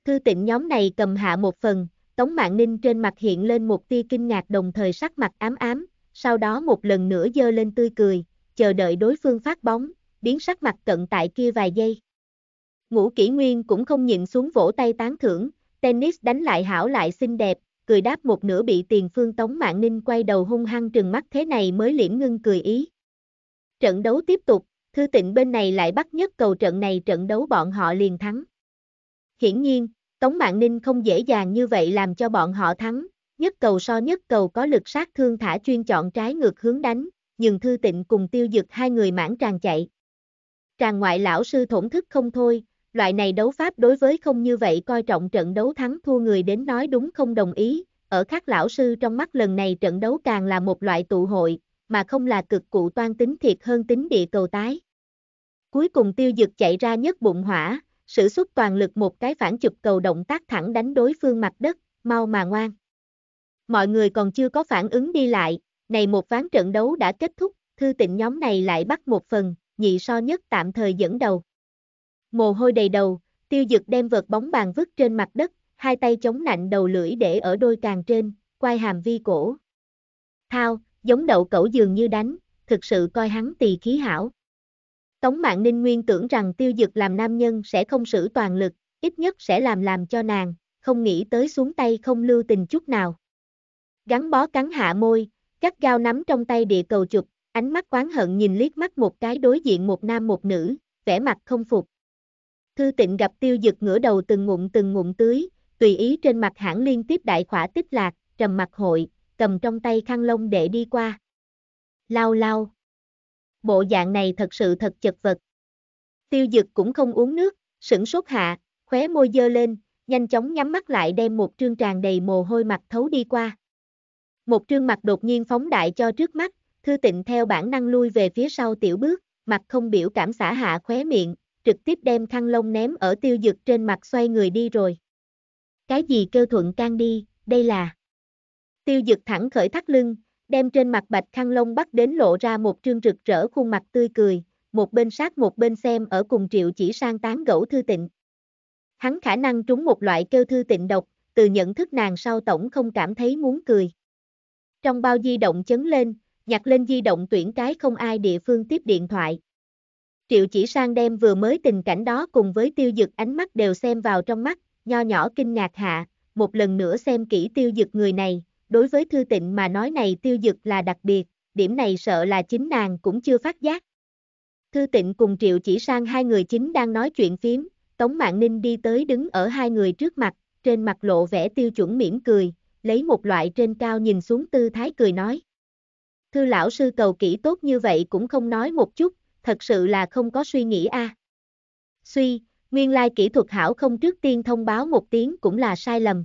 Thư tịnh nhóm này cầm hạ một phần, Tống Mạng Ninh trên mặt hiện lên một tia kinh ngạc đồng thời sắc mặt ám ám, sau đó một lần nữa dơ lên tươi cười, chờ đợi đối phương phát bóng, biến sắc mặt cận tại kia vài giây. Ngũ kỷ nguyên cũng không nhịn xuống vỗ tay tán thưởng, tennis đánh lại hảo lại xinh đẹp, cười đáp một nửa bị tiền phương Tống Mạng Ninh quay đầu hung hăng trừng mắt thế này mới liễm ngưng cười ý. Trận đấu tiếp tục, Thư Tịnh bên này lại bắt nhất cầu trận này trận đấu bọn họ liền thắng. Hiển nhiên, Tống Mạng Ninh không dễ dàng như vậy làm cho bọn họ thắng, nhất cầu so nhất cầu có lực sát thương thả chuyên chọn trái ngược hướng đánh, nhưng Thư Tịnh cùng tiêu dực hai người mãn tràn chạy. Tràn ngoại lão sư thổn thức không thôi, loại này đấu pháp đối với không như vậy coi trọng trận đấu thắng thua người đến nói đúng không đồng ý, ở khác lão sư trong mắt lần này trận đấu càng là một loại tụ hội, mà không là cực cụ toan tính thiệt hơn tính địa cầu tái. Cuối cùng tiêu dực chạy ra nhất bụng hỏa, sử xuất toàn lực một cái phản chụp cầu động tác thẳng đánh đối phương mặt đất, mau mà ngoan. Mọi người còn chưa có phản ứng đi lại, này một ván trận đấu đã kết thúc, thư tịnh nhóm này lại bắt một phần, nhị so nhất tạm thời dẫn đầu. Mồ hôi đầy đầu, tiêu dực đem vợt bóng bàn vứt trên mặt đất, hai tay chống nạnh đầu lưỡi để ở đôi càng trên, quay hàm vi cổ. Thao, giống đậu cẩu dường như đánh, thực sự coi hắn tỳ khí hảo. Tống mạng ninh nguyên tưởng rằng tiêu dực làm nam nhân sẽ không sử toàn lực, ít nhất sẽ làm làm cho nàng, không nghĩ tới xuống tay không lưu tình chút nào. Gắn bó cắn hạ môi, cắt gao nắm trong tay địa cầu chụp, ánh mắt quán hận nhìn liếc mắt một cái đối diện một nam một nữ, vẻ mặt không phục. Thư tịnh gặp tiêu dực ngửa đầu từng ngụm từng ngụm tưới, tùy ý trên mặt hãng liên tiếp đại khỏa tích lạc, trầm mặt hội, cầm trong tay khăn lông để đi qua. Lao lao. Bộ dạng này thật sự thật chật vật. Tiêu dực cũng không uống nước, sửng sốt hạ, khóe môi dơ lên, nhanh chóng nhắm mắt lại đem một trương tràn đầy mồ hôi mặt thấu đi qua. Một trương mặt đột nhiên phóng đại cho trước mắt, thư tịnh theo bản năng lui về phía sau tiểu bước, mặt không biểu cảm xả hạ khóe miệng, trực tiếp đem khăn lông ném ở tiêu dực trên mặt xoay người đi rồi. Cái gì kêu thuận can đi, đây là... Tiêu dực thẳng khởi thắt lưng, đem trên mặt bạch khăn lông bắt đến lộ ra một trương rực rỡ khuôn mặt tươi cười, một bên sát một bên xem ở cùng triệu chỉ sang tán gẫu thư tịnh. Hắn khả năng trúng một loại kêu thư tịnh độc, từ nhận thức nàng sau tổng không cảm thấy muốn cười. Trong bao di động chấn lên, nhặt lên di động tuyển cái không ai địa phương tiếp điện thoại. Triệu chỉ sang đem vừa mới tình cảnh đó cùng với tiêu dực ánh mắt đều xem vào trong mắt, nho nhỏ kinh ngạc hạ, một lần nữa xem kỹ tiêu dực người này, đối với thư tịnh mà nói này tiêu dực là đặc biệt, điểm này sợ là chính nàng cũng chưa phát giác. Thư tịnh cùng triệu chỉ sang hai người chính đang nói chuyện phím, Tống Mạng Ninh đi tới đứng ở hai người trước mặt, trên mặt lộ vẻ tiêu chuẩn mỉm cười, lấy một loại trên cao nhìn xuống tư thái cười nói. Thư lão sư cầu kỹ tốt như vậy cũng không nói một chút, thật sự là không có suy nghĩ a. Suy, nguyên lai kỹ thuật hảo không trước tiên thông báo một tiếng cũng là sai lầm.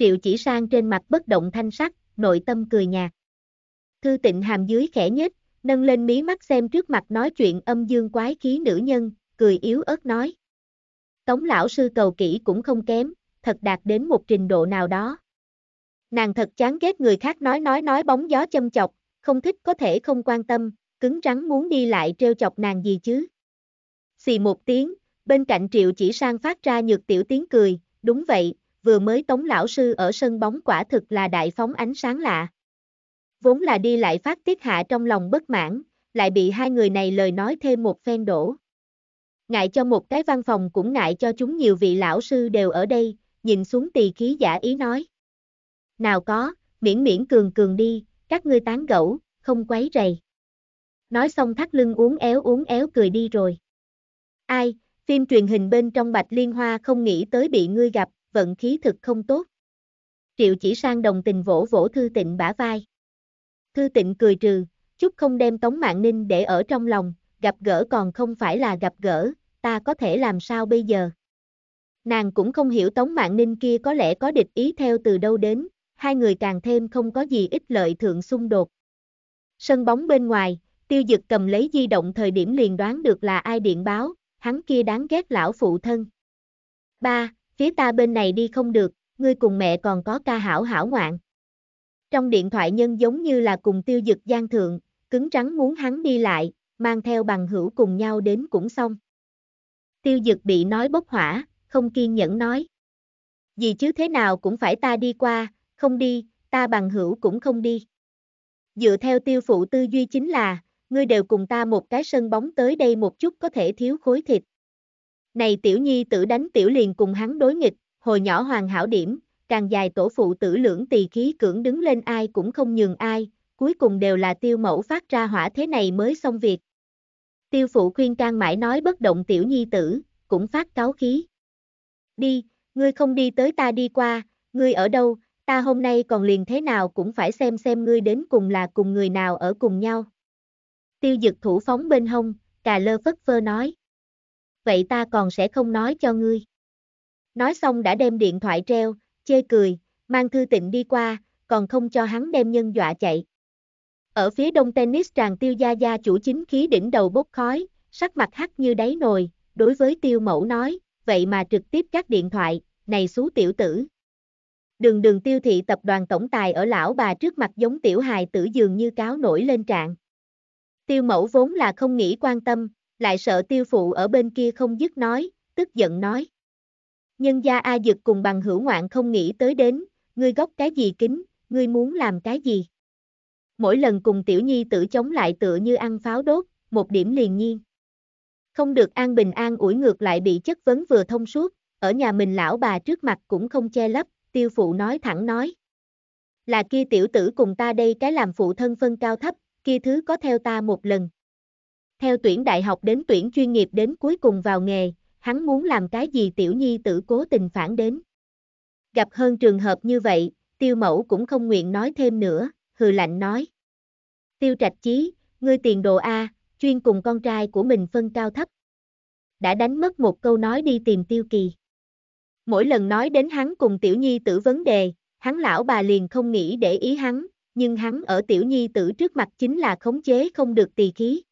Triệu chỉ sang trên mặt bất động thanh sắc, nội tâm cười nhạt. Thư tịnh hàm dưới khẽ nhếch, nâng lên mí mắt xem trước mặt nói chuyện âm dương quái khí nữ nhân, cười yếu ớt nói. Tống lão sư cầu kỹ cũng không kém, thật đạt đến một trình độ nào đó. Nàng thật chán ghét người khác nói nói nói bóng gió châm chọc, không thích có thể không quan tâm, cứng rắn muốn đi lại treo chọc nàng gì chứ. Xì một tiếng, bên cạnh triệu chỉ sang phát ra nhược tiểu tiếng cười, đúng vậy, vừa mới tống lão sư ở sân bóng quả thực là đại phóng ánh sáng lạ. Vốn là đi lại phát tiết hạ trong lòng bất mãn, lại bị hai người này lời nói thêm một phen đổ. Ngại cho một cái văn phòng cũng ngại cho chúng nhiều vị lão sư đều ở đây, nhìn xuống tỳ khí giả ý nói. Nào có, miễn miễn cường cường đi, các ngươi tán gẫu, không quấy rầy. Nói xong thắt lưng uống éo uống éo cười đi rồi. Ai, phim truyền hình bên trong Bạch Liên Hoa không nghĩ tới bị ngươi gặp, vận khí thực không tốt. Triệu chỉ sang đồng tình vỗ vỗ Thư Tịnh bả vai. Thư Tịnh cười trừ, chút không đem Tống Mạng Ninh để ở trong lòng, gặp gỡ còn không phải là gặp gỡ, ta có thể làm sao bây giờ? Nàng cũng không hiểu Tống Mạng Ninh kia có lẽ có địch ý theo từ đâu đến, hai người càng thêm không có gì ích lợi thượng xung đột. Sân bóng bên ngoài, tiêu dực cầm lấy di động thời điểm liền đoán được là ai điện báo, hắn kia đáng ghét lão phụ thân. Ba, phía ta bên này đi không được, ngươi cùng mẹ còn có ca hảo hảo ngoạn. Trong điện thoại nhân giống như là cùng tiêu dực gian thượng, cứng rắn muốn hắn đi lại, mang theo bằng hữu cùng nhau đến cũng xong. Tiêu dực bị nói bốc hỏa, không kiên nhẫn nói. Gì chứ thế nào cũng phải ta đi qua, không đi, ta bằng hữu cũng không đi. Dựa theo tiêu phụ tư duy chính là, ngươi đều cùng ta một cái sân bóng tới đây một chút có thể thiếu khối thịt. Này tiểu nhi tử đánh tiểu liền cùng hắn đối nghịch, hồi nhỏ hoàn hảo điểm, càng dài tổ phụ tử lưỡng tỳ khí cưỡng đứng lên ai cũng không nhường ai, cuối cùng đều là tiêu mẫu phát ra hỏa thế này mới xong việc. Tiêu phụ khuyên can mãi nói bất động tiểu nhi tử, cũng phát cáo khí. Đi, ngươi không đi tới ta đi qua, ngươi ở đâu, ta hôm nay còn liền thế nào cũng phải xem xem ngươi đến cùng là cùng người nào ở cùng nhau. Tiêu dực thủ phóng bên hông, cà lơ phất phơ nói. Vậy ta còn sẽ không nói cho ngươi. Nói xong đã đem điện thoại treo, chê cười, mang thư tịnh đi qua, còn không cho hắn đem nhân dọa chạy. Ở phía đông tennis tràng tiêu gia gia chủ chính khí đỉnh đầu bốc khói, sắc mặt hắt như đáy nồi, đối với tiêu mẫu nói, vậy mà trực tiếp cắt điện thoại, này xú tiểu tử. Đường đường tiêu thị tập đoàn tổng tài ở lão bà trước mặt giống tiểu hài tử dường như cáo nổi lên trạng. Tiêu mẫu vốn là không nghĩ quan tâm, lại sợ tiêu phụ ở bên kia không dứt nói, tức giận nói. Nhân gia A Dực cùng bằng hữu ngoạn không nghĩ tới đến, ngươi góc cái gì kính, ngươi muốn làm cái gì. Mỗi lần cùng tiểu nhi tử chống lại tựa như ăn pháo đốt, một điểm liền nhiên. Không được an bình an ủi ngược lại bị chất vấn vừa thông suốt, ở nhà mình lão bà trước mặt cũng không che lấp, tiêu phụ nói thẳng nói. Là kia tiểu tử cùng ta đây cái làm phụ thân phân cao thấp, kia thứ có theo ta một lần. Theo tuyển đại học đến tuyển chuyên nghiệp đến cuối cùng vào nghề, hắn muốn làm cái gì tiểu nhi tử cố tình phản đến. Gặp hơn trường hợp như vậy, tiêu mẫu cũng không nguyện nói thêm nữa, hừ lạnh nói. Tiêu trạch chí, ngươi tiền đồ A, chuyên cùng con trai của mình phân cao thấp. Đã đánh mất một câu nói đi tìm tiêu kỳ. Mỗi lần nói đến hắn cùng tiểu nhi tử vấn đề, hắn lão bà liền không nghĩ để ý hắn, nhưng hắn ở tiểu nhi tử trước mặt chính là khống chế không được tỳ khí.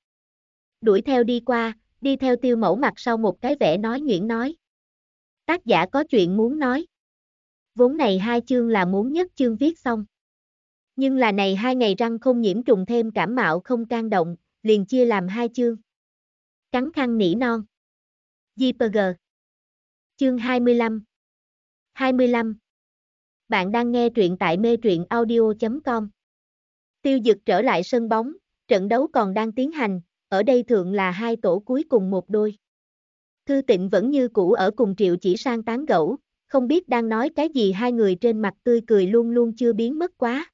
Đuổi theo đi qua, đi theo tiêu mẫu mặt sau một cái vẻ nói nhuyễn nói. Tác giả có chuyện muốn nói. Vốn này hai chương là muốn nhất chương viết xong. Nhưng là này hai ngày răng không nhiễm trùng thêm cảm mạo không can động, liền chia làm hai chương. Cắn khăn nỉ non. JPG. Chương 25. 25. Bạn đang nghe truyện tại mê truyện audio.com. Tiêu dực trở lại sân bóng, trận đấu còn đang tiến hành, ở đây thượng là hai tổ cuối cùng một đôi. Thư tịnh vẫn như cũ ở cùng triệu chỉ sang tán gẫu, không biết đang nói cái gì hai người trên mặt tươi cười luôn luôn chưa biến mất quá.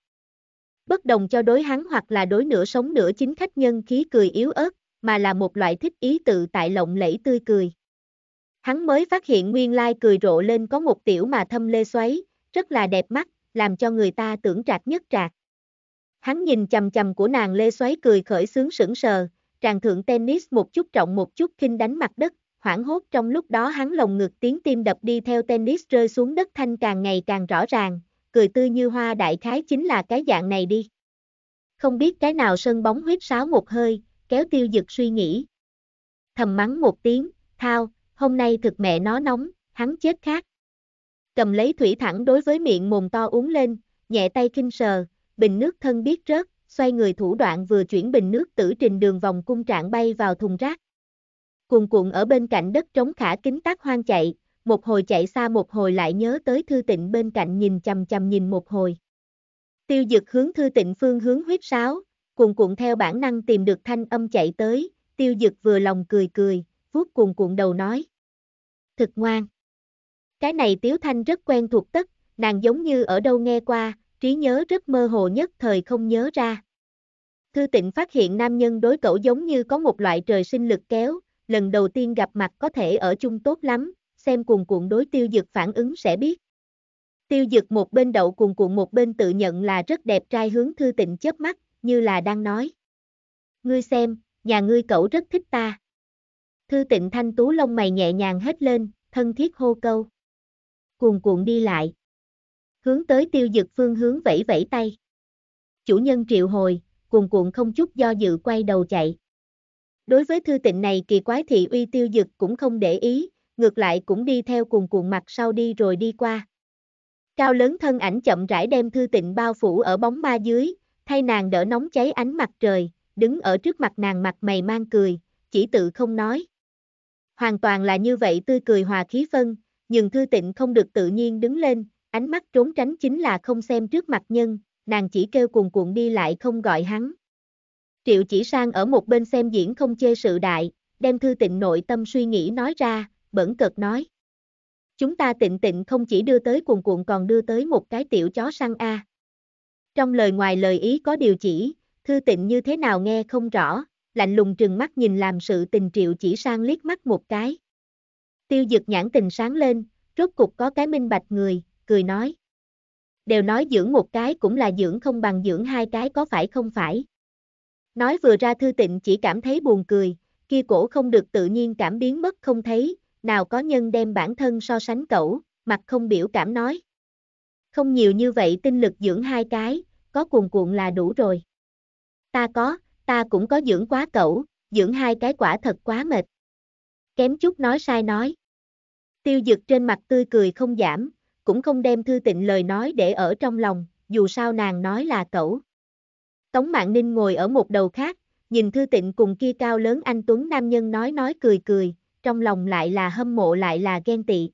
Bất đồng cho đối hắn hoặc là đối nửa sống nửa chính khách nhân khí cười yếu ớt, mà là một loại thích ý tự tại lộng lẫy tươi cười. Hắn mới phát hiện nguyên lai cười rộ lên có một tiểu mà thâm lê xoáy, rất là đẹp mắt, làm cho người ta tưởng trạc nhất trạc. Hắn nhìn chầm chầm của nàng lê xoáy cười khởi sướng sững sờ, Tràng thượng tennis một chút trọng một chút kinh đánh mặt đất, hoảng hốt trong lúc đó hắn lồng ngực tiếng tim đập đi theo tennis rơi xuống đất thanh càng ngày càng rõ ràng, cười tươi như hoa đại khái chính là cái dạng này đi. Không biết cái nào sân bóng huyết sáo một hơi, kéo tiêu dực suy nghĩ. Thầm mắng một tiếng, thao, hôm nay thực mẹ nó nóng, hắn chết khác. Cầm lấy thủy thẳng đối với miệng mồm to uống lên, nhẹ tay kinh sờ, bình nước thân biết rớt, xoay người thủ đoạn vừa chuyển bình nước tử trình đường vòng cung trạng bay vào thùng rác. Cuồn cuộn ở bên cạnh đất trống khả kính tác hoang chạy, một hồi chạy xa một hồi lại nhớ tới thư tịnh bên cạnh nhìn chầm chầm nhìn một hồi. Tiêu dực hướng thư tịnh phương hướng huyết sáo, cuồn cuộn theo bản năng tìm được thanh âm chạy tới, tiêu dực vừa lòng cười cười, vuốt cuồng cuộn đầu nói. Thực ngoan. Cái này Tiếu Thanh rất quen thuộc tất, nàng giống như ở đâu nghe qua, trí nhớ rất mơ hồ nhất thời không nhớ ra. Thư tịnh phát hiện nam nhân đối cậu giống như có một loại trời sinh lực kéo, lần đầu tiên gặp mặt có thể ở chung tốt lắm, xem cuồng cuộn đối tiêu dực phản ứng sẽ biết. Tiêu dực một bên đậu cuồng cuộn một bên tự nhận là rất đẹp trai hướng thư tịnh chớp mắt, như là đang nói. Ngươi xem, nhà ngươi cậu rất thích ta. Thư tịnh thanh tú lông mày nhẹ nhàng hết lên, thân thiết hô câu. Cuồng cuộn đi lại. Hướng tới tiêu dực phương hướng vẫy vẫy tay. Chủ nhân triệu hồi, cuồng cuộn không chút do dự quay đầu chạy. Đối với thư tịnh này kỳ quái thị uy tiêu dực cũng không để ý, ngược lại cũng đi theo cuồng cuộn mặt sau đi rồi đi qua. Cao lớn thân ảnh chậm rãi đem thư tịnh bao phủ ở bóng ma dưới, thay nàng đỡ nóng cháy ánh mặt trời, đứng ở trước mặt nàng mặt mày mang cười, chỉ tự không nói. Hoàn toàn là như vậy tươi cười hòa khí phân, nhưng thư tịnh không được tự nhiên đứng lên, ánh mắt trốn tránh chính là không xem trước mặt nhân, nàng chỉ kêu cuồng cuộn đi lại không gọi hắn. Triệu chỉ sang ở một bên xem diễn không chê sự đại, đem thư tịnh nội tâm suy nghĩ nói ra, bẩn cợt nói. Chúng ta tịnh tịnh không chỉ đưa tới cuồng cuộn còn đưa tới một cái tiểu chó săn A. Trong lời ngoài lời ý có điều chỉ, thư tịnh như thế nào nghe không rõ, lạnh lùng trừng mắt nhìn làm sự tình triệu chỉ sang liếc mắt một cái. Tiêu dực nhãn tình sáng lên, rốt cục có cái minh bạch người, cười nói. Đều nói dưỡng một cái cũng là dưỡng không bằng dưỡng hai cái có phải không phải. Nói vừa ra thư tịnh chỉ cảm thấy buồn cười, kia cổ không được tự nhiên cảm biến mất không thấy, nào có nhân đem bản thân so sánh cậu, mặt không biểu cảm nói. Không nhiều như vậy tinh lực dưỡng hai cái, có cuồn cuộn là đủ rồi. Ta có, ta cũng có dưỡng quá cậu, dưỡng hai cái quả thật quá mệt. Kém chút nói sai nói. Tiêu dực trên mặt tươi cười không giảm, cũng không đem thư tịnh lời nói để ở trong lòng, dù sao nàng nói là cậu. Tống Mạng Ninh ngồi ở một đầu khác, nhìn thư tịnh cùng kia cao lớn anh Tuấn nam nhân nói nói cười cười, trong lòng lại là hâm mộ lại là ghen tị.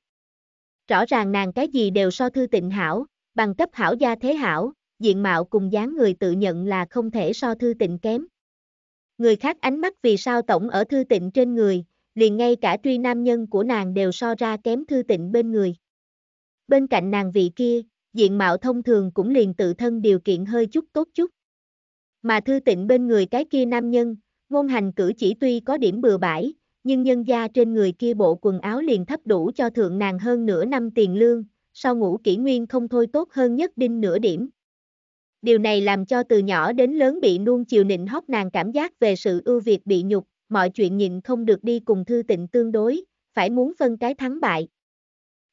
Rõ ràng nàng cái gì đều so thư tịnh hảo, bằng cấp hảo gia thế hảo, diện mạo cùng dáng người tự nhận là không thể so thư tịnh kém. Người khác ánh mắt vì sao tổng ở thư tịnh trên người, liền ngay cả truy nam nhân của nàng đều so ra kém thư tịnh bên người. Bên cạnh nàng vị kia, diện mạo thông thường cũng liền tự thân điều kiện hơi chút tốt chút. Mà thư tịnh bên người cái kia nam nhân, ngôn hành cử chỉ tuy có điểm bừa bãi, nhưng nhân gia trên người kia bộ quần áo liền thấp đủ cho thượng nàng hơn nửa năm tiền lương, sau ngủ kỷ nguyên không thôi tốt hơn nhất đinh nửa điểm. Điều này làm cho từ nhỏ đến lớn bị nuông chiều nịnh hót nàng cảm giác về sự ưu việt bị nhục, mọi chuyện nhịn không được đi cùng thư tịnh tương đối, phải muốn phân cái thắng bại.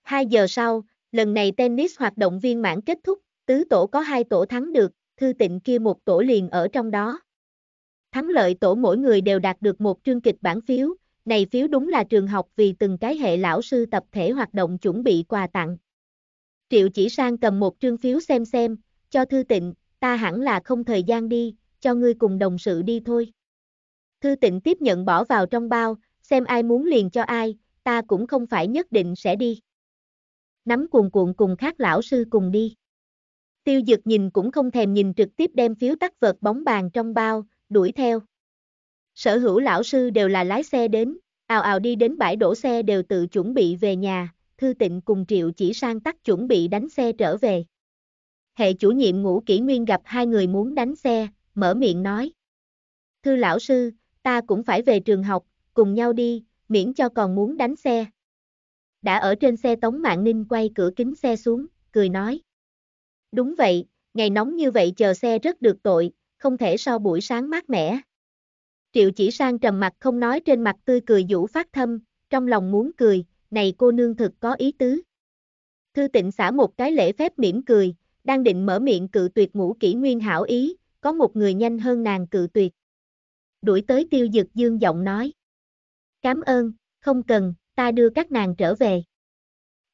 Hai giờ sau, lần này tennis hoạt động viên mãn kết thúc, tứ tổ có hai tổ thắng được, thư tịnh kia một tổ liền ở trong đó. Thắng lợi tổ mỗi người đều đạt được một chương kịch bản phiếu, này phiếu đúng là trường học vì từng cái hệ lão sư tập thể hoạt động chuẩn bị quà tặng. Triệu chỉ sang cầm một trương phiếu xem xem, cho thư tịnh, ta hẳn là không thời gian đi, cho ngươi cùng đồng sự đi thôi. Thư tịnh tiếp nhận bỏ vào trong bao, xem ai muốn liền cho ai, ta cũng không phải nhất định sẽ đi. Nắm cuồn cuộn cùng khác lão sư cùng đi. Tiêu dực nhìn cũng không thèm nhìn trực tiếp đem phiếu tắt vợt bóng bàn trong bao, đuổi theo. Sở hữu lão sư đều là lái xe đến, ào ào đi đến bãi đổ xe đều tự chuẩn bị về nhà, Thư Tịnh cùng Triệu chỉ sang tắt chuẩn bị đánh xe trở về. Hệ chủ nhiệm ngũ kỷ nguyên gặp hai người muốn đánh xe, mở miệng nói. Thư lão sư, ta cũng phải về trường học, cùng nhau đi, miễn cho còn muốn đánh xe. Đã ở trên xe Tống Mạng Ninh quay cửa kính xe xuống, cười nói. Đúng vậy, ngày nóng như vậy chờ xe rất được tội, không thể so buổi sáng mát mẻ. Triệu chỉ sang trầm mặt không nói trên mặt tươi cười vũ phát thâm, trong lòng muốn cười, này cô nương thực có ý tứ. Thư tịnh xả một cái lễ phép mỉm cười, đang định mở miệng cự tuyệt ngũ kỹ nguyên hảo ý, có một người nhanh hơn nàng cự tuyệt. Đuổi tới tiêu dực dương giọng nói. Cảm ơn, không cần, ta đưa các nàng trở về.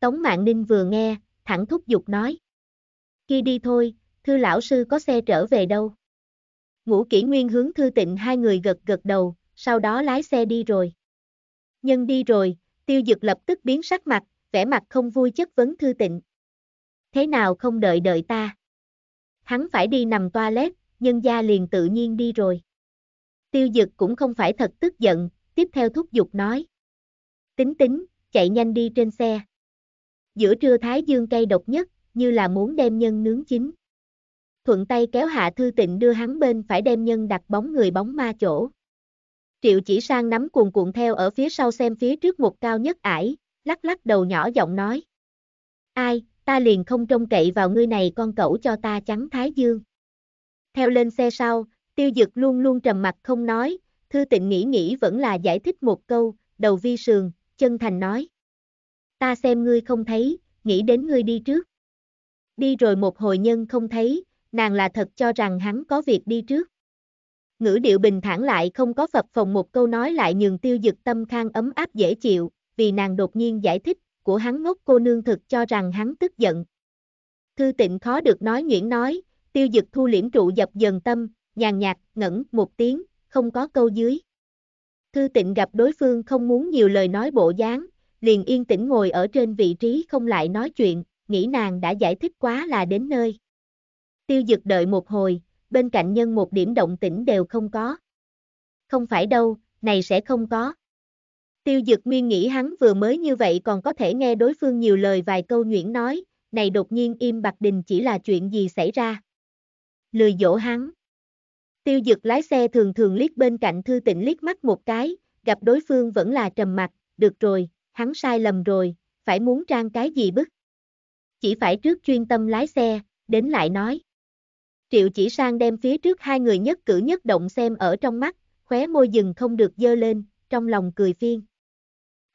Tống Mạng Ninh vừa nghe, thẳng thúc giục nói. Khi đi thôi, thư lão sư có xe trở về đâu. Ngũ kỷ nguyên hướng thư tịnh hai người gật gật đầu, sau đó lái xe đi rồi. Nhân đi rồi, tiêu dực lập tức biến sắc mặt, vẻ mặt không vui chất vấn thư tịnh. Thế nào không đợi đợi ta? Hắn phải đi nằm toilet, nhân gia liền tự nhiên đi rồi. Tiêu dực cũng không phải thật tức giận, tiếp theo thúc giục nói. Tính tính, chạy nhanh đi trên xe. Giữa trưa thái dương cây độc nhất, như là muốn đem nhân nướng chín. Thuận tay kéo hạ thư tịnh đưa hắn bên phải đem nhân đặt bóng người bóng ma chỗ. Triệu chỉ sang nắm cuồn cuộn theo ở phía sau xem phía trước một cao nhất ải, lắc lắc đầu nhỏ giọng nói. Ai, ta liền không trông cậy vào ngươi này con cẩu cho ta trắng thái dương. Theo lên xe sau, tiêu dực luôn luôn trầm mặt không nói, thư tịnh nghĩ nghĩ vẫn là giải thích một câu, đầu vi sườn, chân thành nói. Ta xem ngươi không thấy, nghĩ đến ngươi đi trước. Đi rồi một hồi nhân không thấy, nàng là thật cho rằng hắn có việc đi trước. Ngữ điệu bình thản lại không có phập phồng một câu nói lại nhường tiêu dực tâm khang ấm áp dễ chịu, vì nàng đột nhiên giải thích, của hắn ngốc cô nương thực cho rằng hắn tức giận. Thư tịnh khó được nói nhuyễn nói, tiêu dực thu liễm trụ dập dần tâm, nhàn nhạt, ngẩn một tiếng, không có câu dưới. Thư tịnh gặp đối phương không muốn nhiều lời nói bộ dáng, liền yên tĩnh ngồi ở trên vị trí không lại nói chuyện, nghĩ nàng đã giải thích quá là đến nơi. Tiêu dực đợi một hồi, bên cạnh nhân một điểm động tĩnh đều không có. Không phải đâu, này sẽ không có. Tiêu dực nguyên nghĩ hắn vừa mới như vậy còn có thể nghe đối phương nhiều lời vài câu nhuyễn nói, này đột nhiên im bạc đình chỉ là chuyện gì xảy ra. Lười dỗ hắn. Tiêu dực lái xe thường thường liếc bên cạnh thư tịnh liếc mắt một cái, gặp đối phương vẫn là trầm mặt, được rồi, hắn sai lầm rồi, phải muốn trang cái gì bức. Chỉ phải trước chuyên tâm lái xe, đến lại nói. Triệu chỉ sang đem phía trước hai người nhất cử nhất động xem ở trong mắt, khóe môi dừng không được dơ lên, trong lòng cười phiên.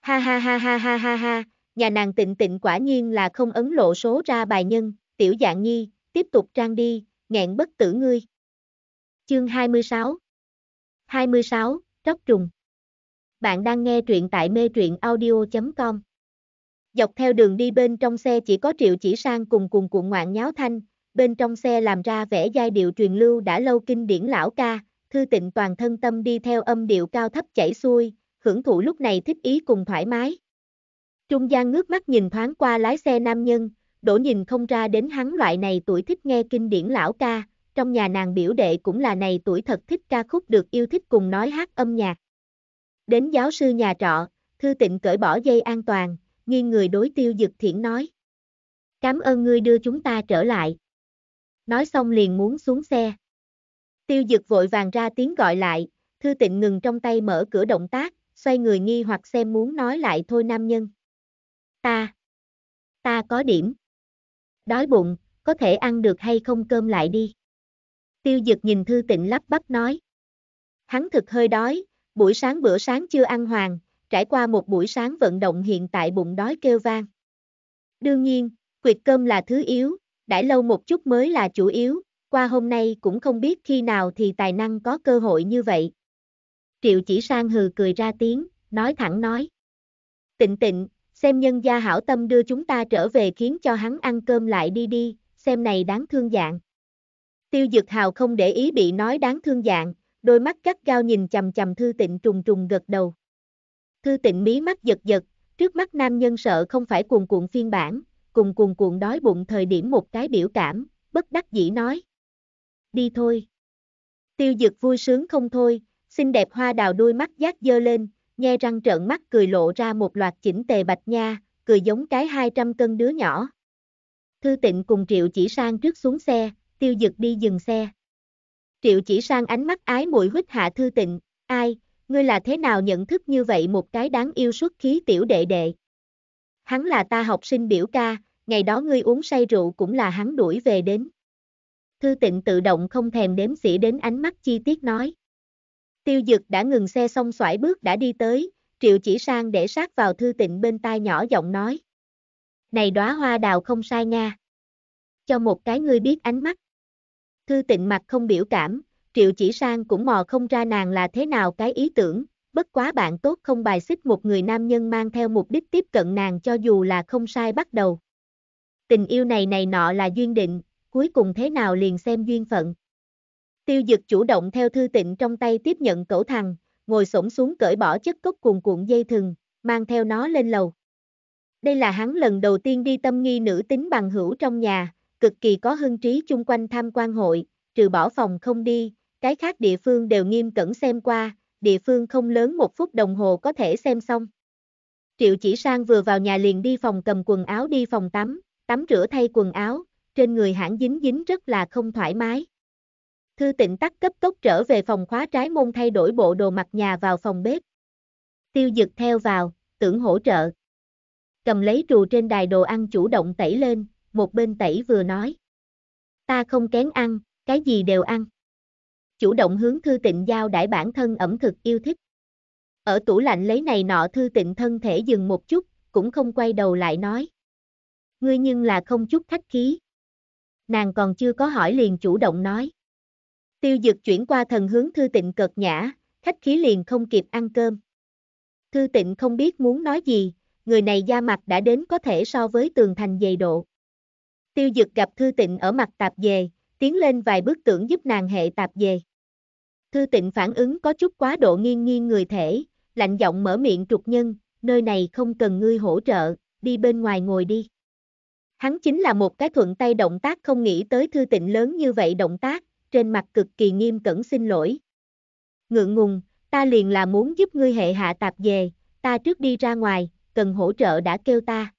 Ha ha ha ha ha ha ha, nhà nàng tịnh tịnh quả nhiên là không ấn lộ số ra bài nhân, tiểu dạng nhi, tiếp tục trang đi, nghẹn bất tử ngươi. Chương 26 26, Tróc trùng. Bạn đang nghe truyện tại mê truyện audio.com Dọc theo đường đi bên trong xe chỉ có triệu chỉ sang cùng cùng cuộn ngoạn nháo thanh, bên trong xe làm ra vẻ giai điệu truyền lưu đã lâu kinh điển lão ca, thư tịnh toàn thân tâm đi theo âm điệu cao thấp chảy xuôi, hưởng thụ lúc này thích ý cùng thoải mái. Trung gian ngước mắt nhìn thoáng qua lái xe nam nhân, đổ nhìn không ra đến hắn loại này tuổi thích nghe kinh điển lão ca, trong nhà nàng biểu đệ cũng là này tuổi thật thích ca khúc được yêu thích cùng nói hát âm nhạc. Đến giáo sư nhà trọ, thư tịnh cởi bỏ dây an toàn, nghiêng người đối tiêu dực thiển nói. Cảm ơn ngươi đưa chúng ta trở lại. Nói xong liền muốn xuống xe. Tiêu dực vội vàng ra tiếng gọi lại, thư tịnh ngừng trong tay mở cửa động tác, xoay người nghi hoặc xem muốn nói lại thôi nam nhân. Ta, ta có điểm. Đói bụng, có thể ăn được hay không cơm lại đi. Tiêu dực nhìn thư tịnh lắp bắp nói. Hắn thực hơi đói, buổi sáng bữa sáng chưa ăn hoàng, trải qua một buổi sáng vận động hiện tại bụng đói kêu vang. Đương nhiên, quyệt cơm là thứ yếu, đãi lâu một chút mới là chủ yếu, qua hôm nay cũng không biết khi nào thì tài năng có cơ hội như vậy. Triệu chỉ sang hừ cười ra tiếng, nói thẳng nói. Tịnh tịnh, xem nhân gia hảo tâm đưa chúng ta trở về khiến cho hắn ăn cơm lại đi đi, xem này đáng thương dạng. Tiêu dực hào không để ý bị nói đáng thương dạng, đôi mắt cắt gao nhìn chầm chầm thư tịnh trùng trùng gật đầu. Thư tịnh mí mắt giật giật, trước mắt nam nhân sợ không phải cuồng cuộn phiên bản, cùng cuồng cuộn đói bụng thời điểm một cái biểu cảm, bất đắc dĩ nói. Đi thôi. Tiêu dực vui sướng không thôi, xinh đẹp hoa đào đôi mắt giác dơ lên, nhe răng trợn mắt cười lộ ra một loạt chỉnh tề bạch nha, cười giống cái 200 cân đứa nhỏ. Thư tịnh cùng Triệu chỉ sang trước xuống xe, tiêu dực đi dừng xe. Triệu chỉ sang ánh mắt ái muội huyết hạ thư tịnh, ai, ngươi là thế nào nhận thức như vậy một cái đáng yêu xuất khí tiểu đệ đệ. Hắn là ta học sinh biểu ca, ngày đó ngươi uống say rượu cũng là hắn đuổi về đến. Thư tịnh tự động không thèm đếm xỉa đến ánh mắt chi tiết nói. Tiêu dực đã ngừng xe xong xoải bước đã đi tới, triệu chỉ sang để sát vào thư tịnh bên tai nhỏ giọng nói. Này đóa hoa đào không sai nha. Cho một cái ngươi biết ánh mắt. Thư tịnh mặt không biểu cảm, triệu chỉ sang cũng mò không ra nàng là thế nào cái ý tưởng, bất quá bạn tốt không bài xích một người nam nhân mang theo mục đích tiếp cận nàng cho dù là không sai bắt đầu. Tình yêu này này nọ là duyên định, cuối cùng thế nào liền xem duyên phận. Tiêu dực chủ động theo thư tịnh trong tay tiếp nhận cẩu thằng, ngồi xổm xuống cởi bỏ chất cốc cuồn cuộn dây thừng, mang theo nó lên lầu. Đây là hắn lần đầu tiên đi tâm nghi nữ tính bằng hữu trong nhà, cực kỳ có hưng trí chung quanh tham quan hội, trừ bỏ phòng không đi, cái khác địa phương đều nghiêm cẩn xem qua, địa phương không lớn một phút đồng hồ có thể xem xong. Triệu chỉ sang vừa vào nhà liền đi phòng cầm quần áo đi phòng tắm, tắm rửa thay quần áo, trên người hãng dính dính rất là không thoải mái. Thư tịnh tắt cấp tốc trở về phòng khóa trái môn thay đổi bộ đồ mặc nhà vào phòng bếp. Tiêu dực theo vào, tưởng hỗ trợ. Cầm lấy trù trên đài đồ ăn chủ động tẩy lên, một bên tẩy vừa nói. Ta không kén ăn, cái gì đều ăn. Chủ động hướng thư tịnh giao đãi bản thân ẩm thực yêu thích. Ở tủ lạnh lấy này nọ thư tịnh thân thể dừng một chút, cũng không quay đầu lại nói. Ngươi nhưng là không chút khách khí. Nàng còn chưa có hỏi liền chủ động nói. Tiêu dực chuyển qua thần hướng thư tịnh cợt nhã, khách khí liền không kịp ăn cơm. Thư tịnh không biết muốn nói gì, người này da mặt đã đến có thể so với tường thành dày độ. Tiêu dực gặp thư tịnh ở mặt tạp dề, tiến lên vài bước tưởng giúp nàng hệ tạp dề. Thư tịnh phản ứng có chút quá độ nghiêng nghiêng người thể, lạnh giọng mở miệng trục nhân, nơi này không cần ngươi hỗ trợ, đi bên ngoài ngồi đi. Hắn chính là một cái thuận tay động tác không nghĩ tới thư tịnh lớn như vậy động tác, trên mặt cực kỳ nghiêm cẩn xin lỗi. Ngượng ngùng, ta liền là muốn giúp ngươi hệ hạ tạp dề, ta trước đi ra ngoài, cần hỗ trợ đã kêu ta.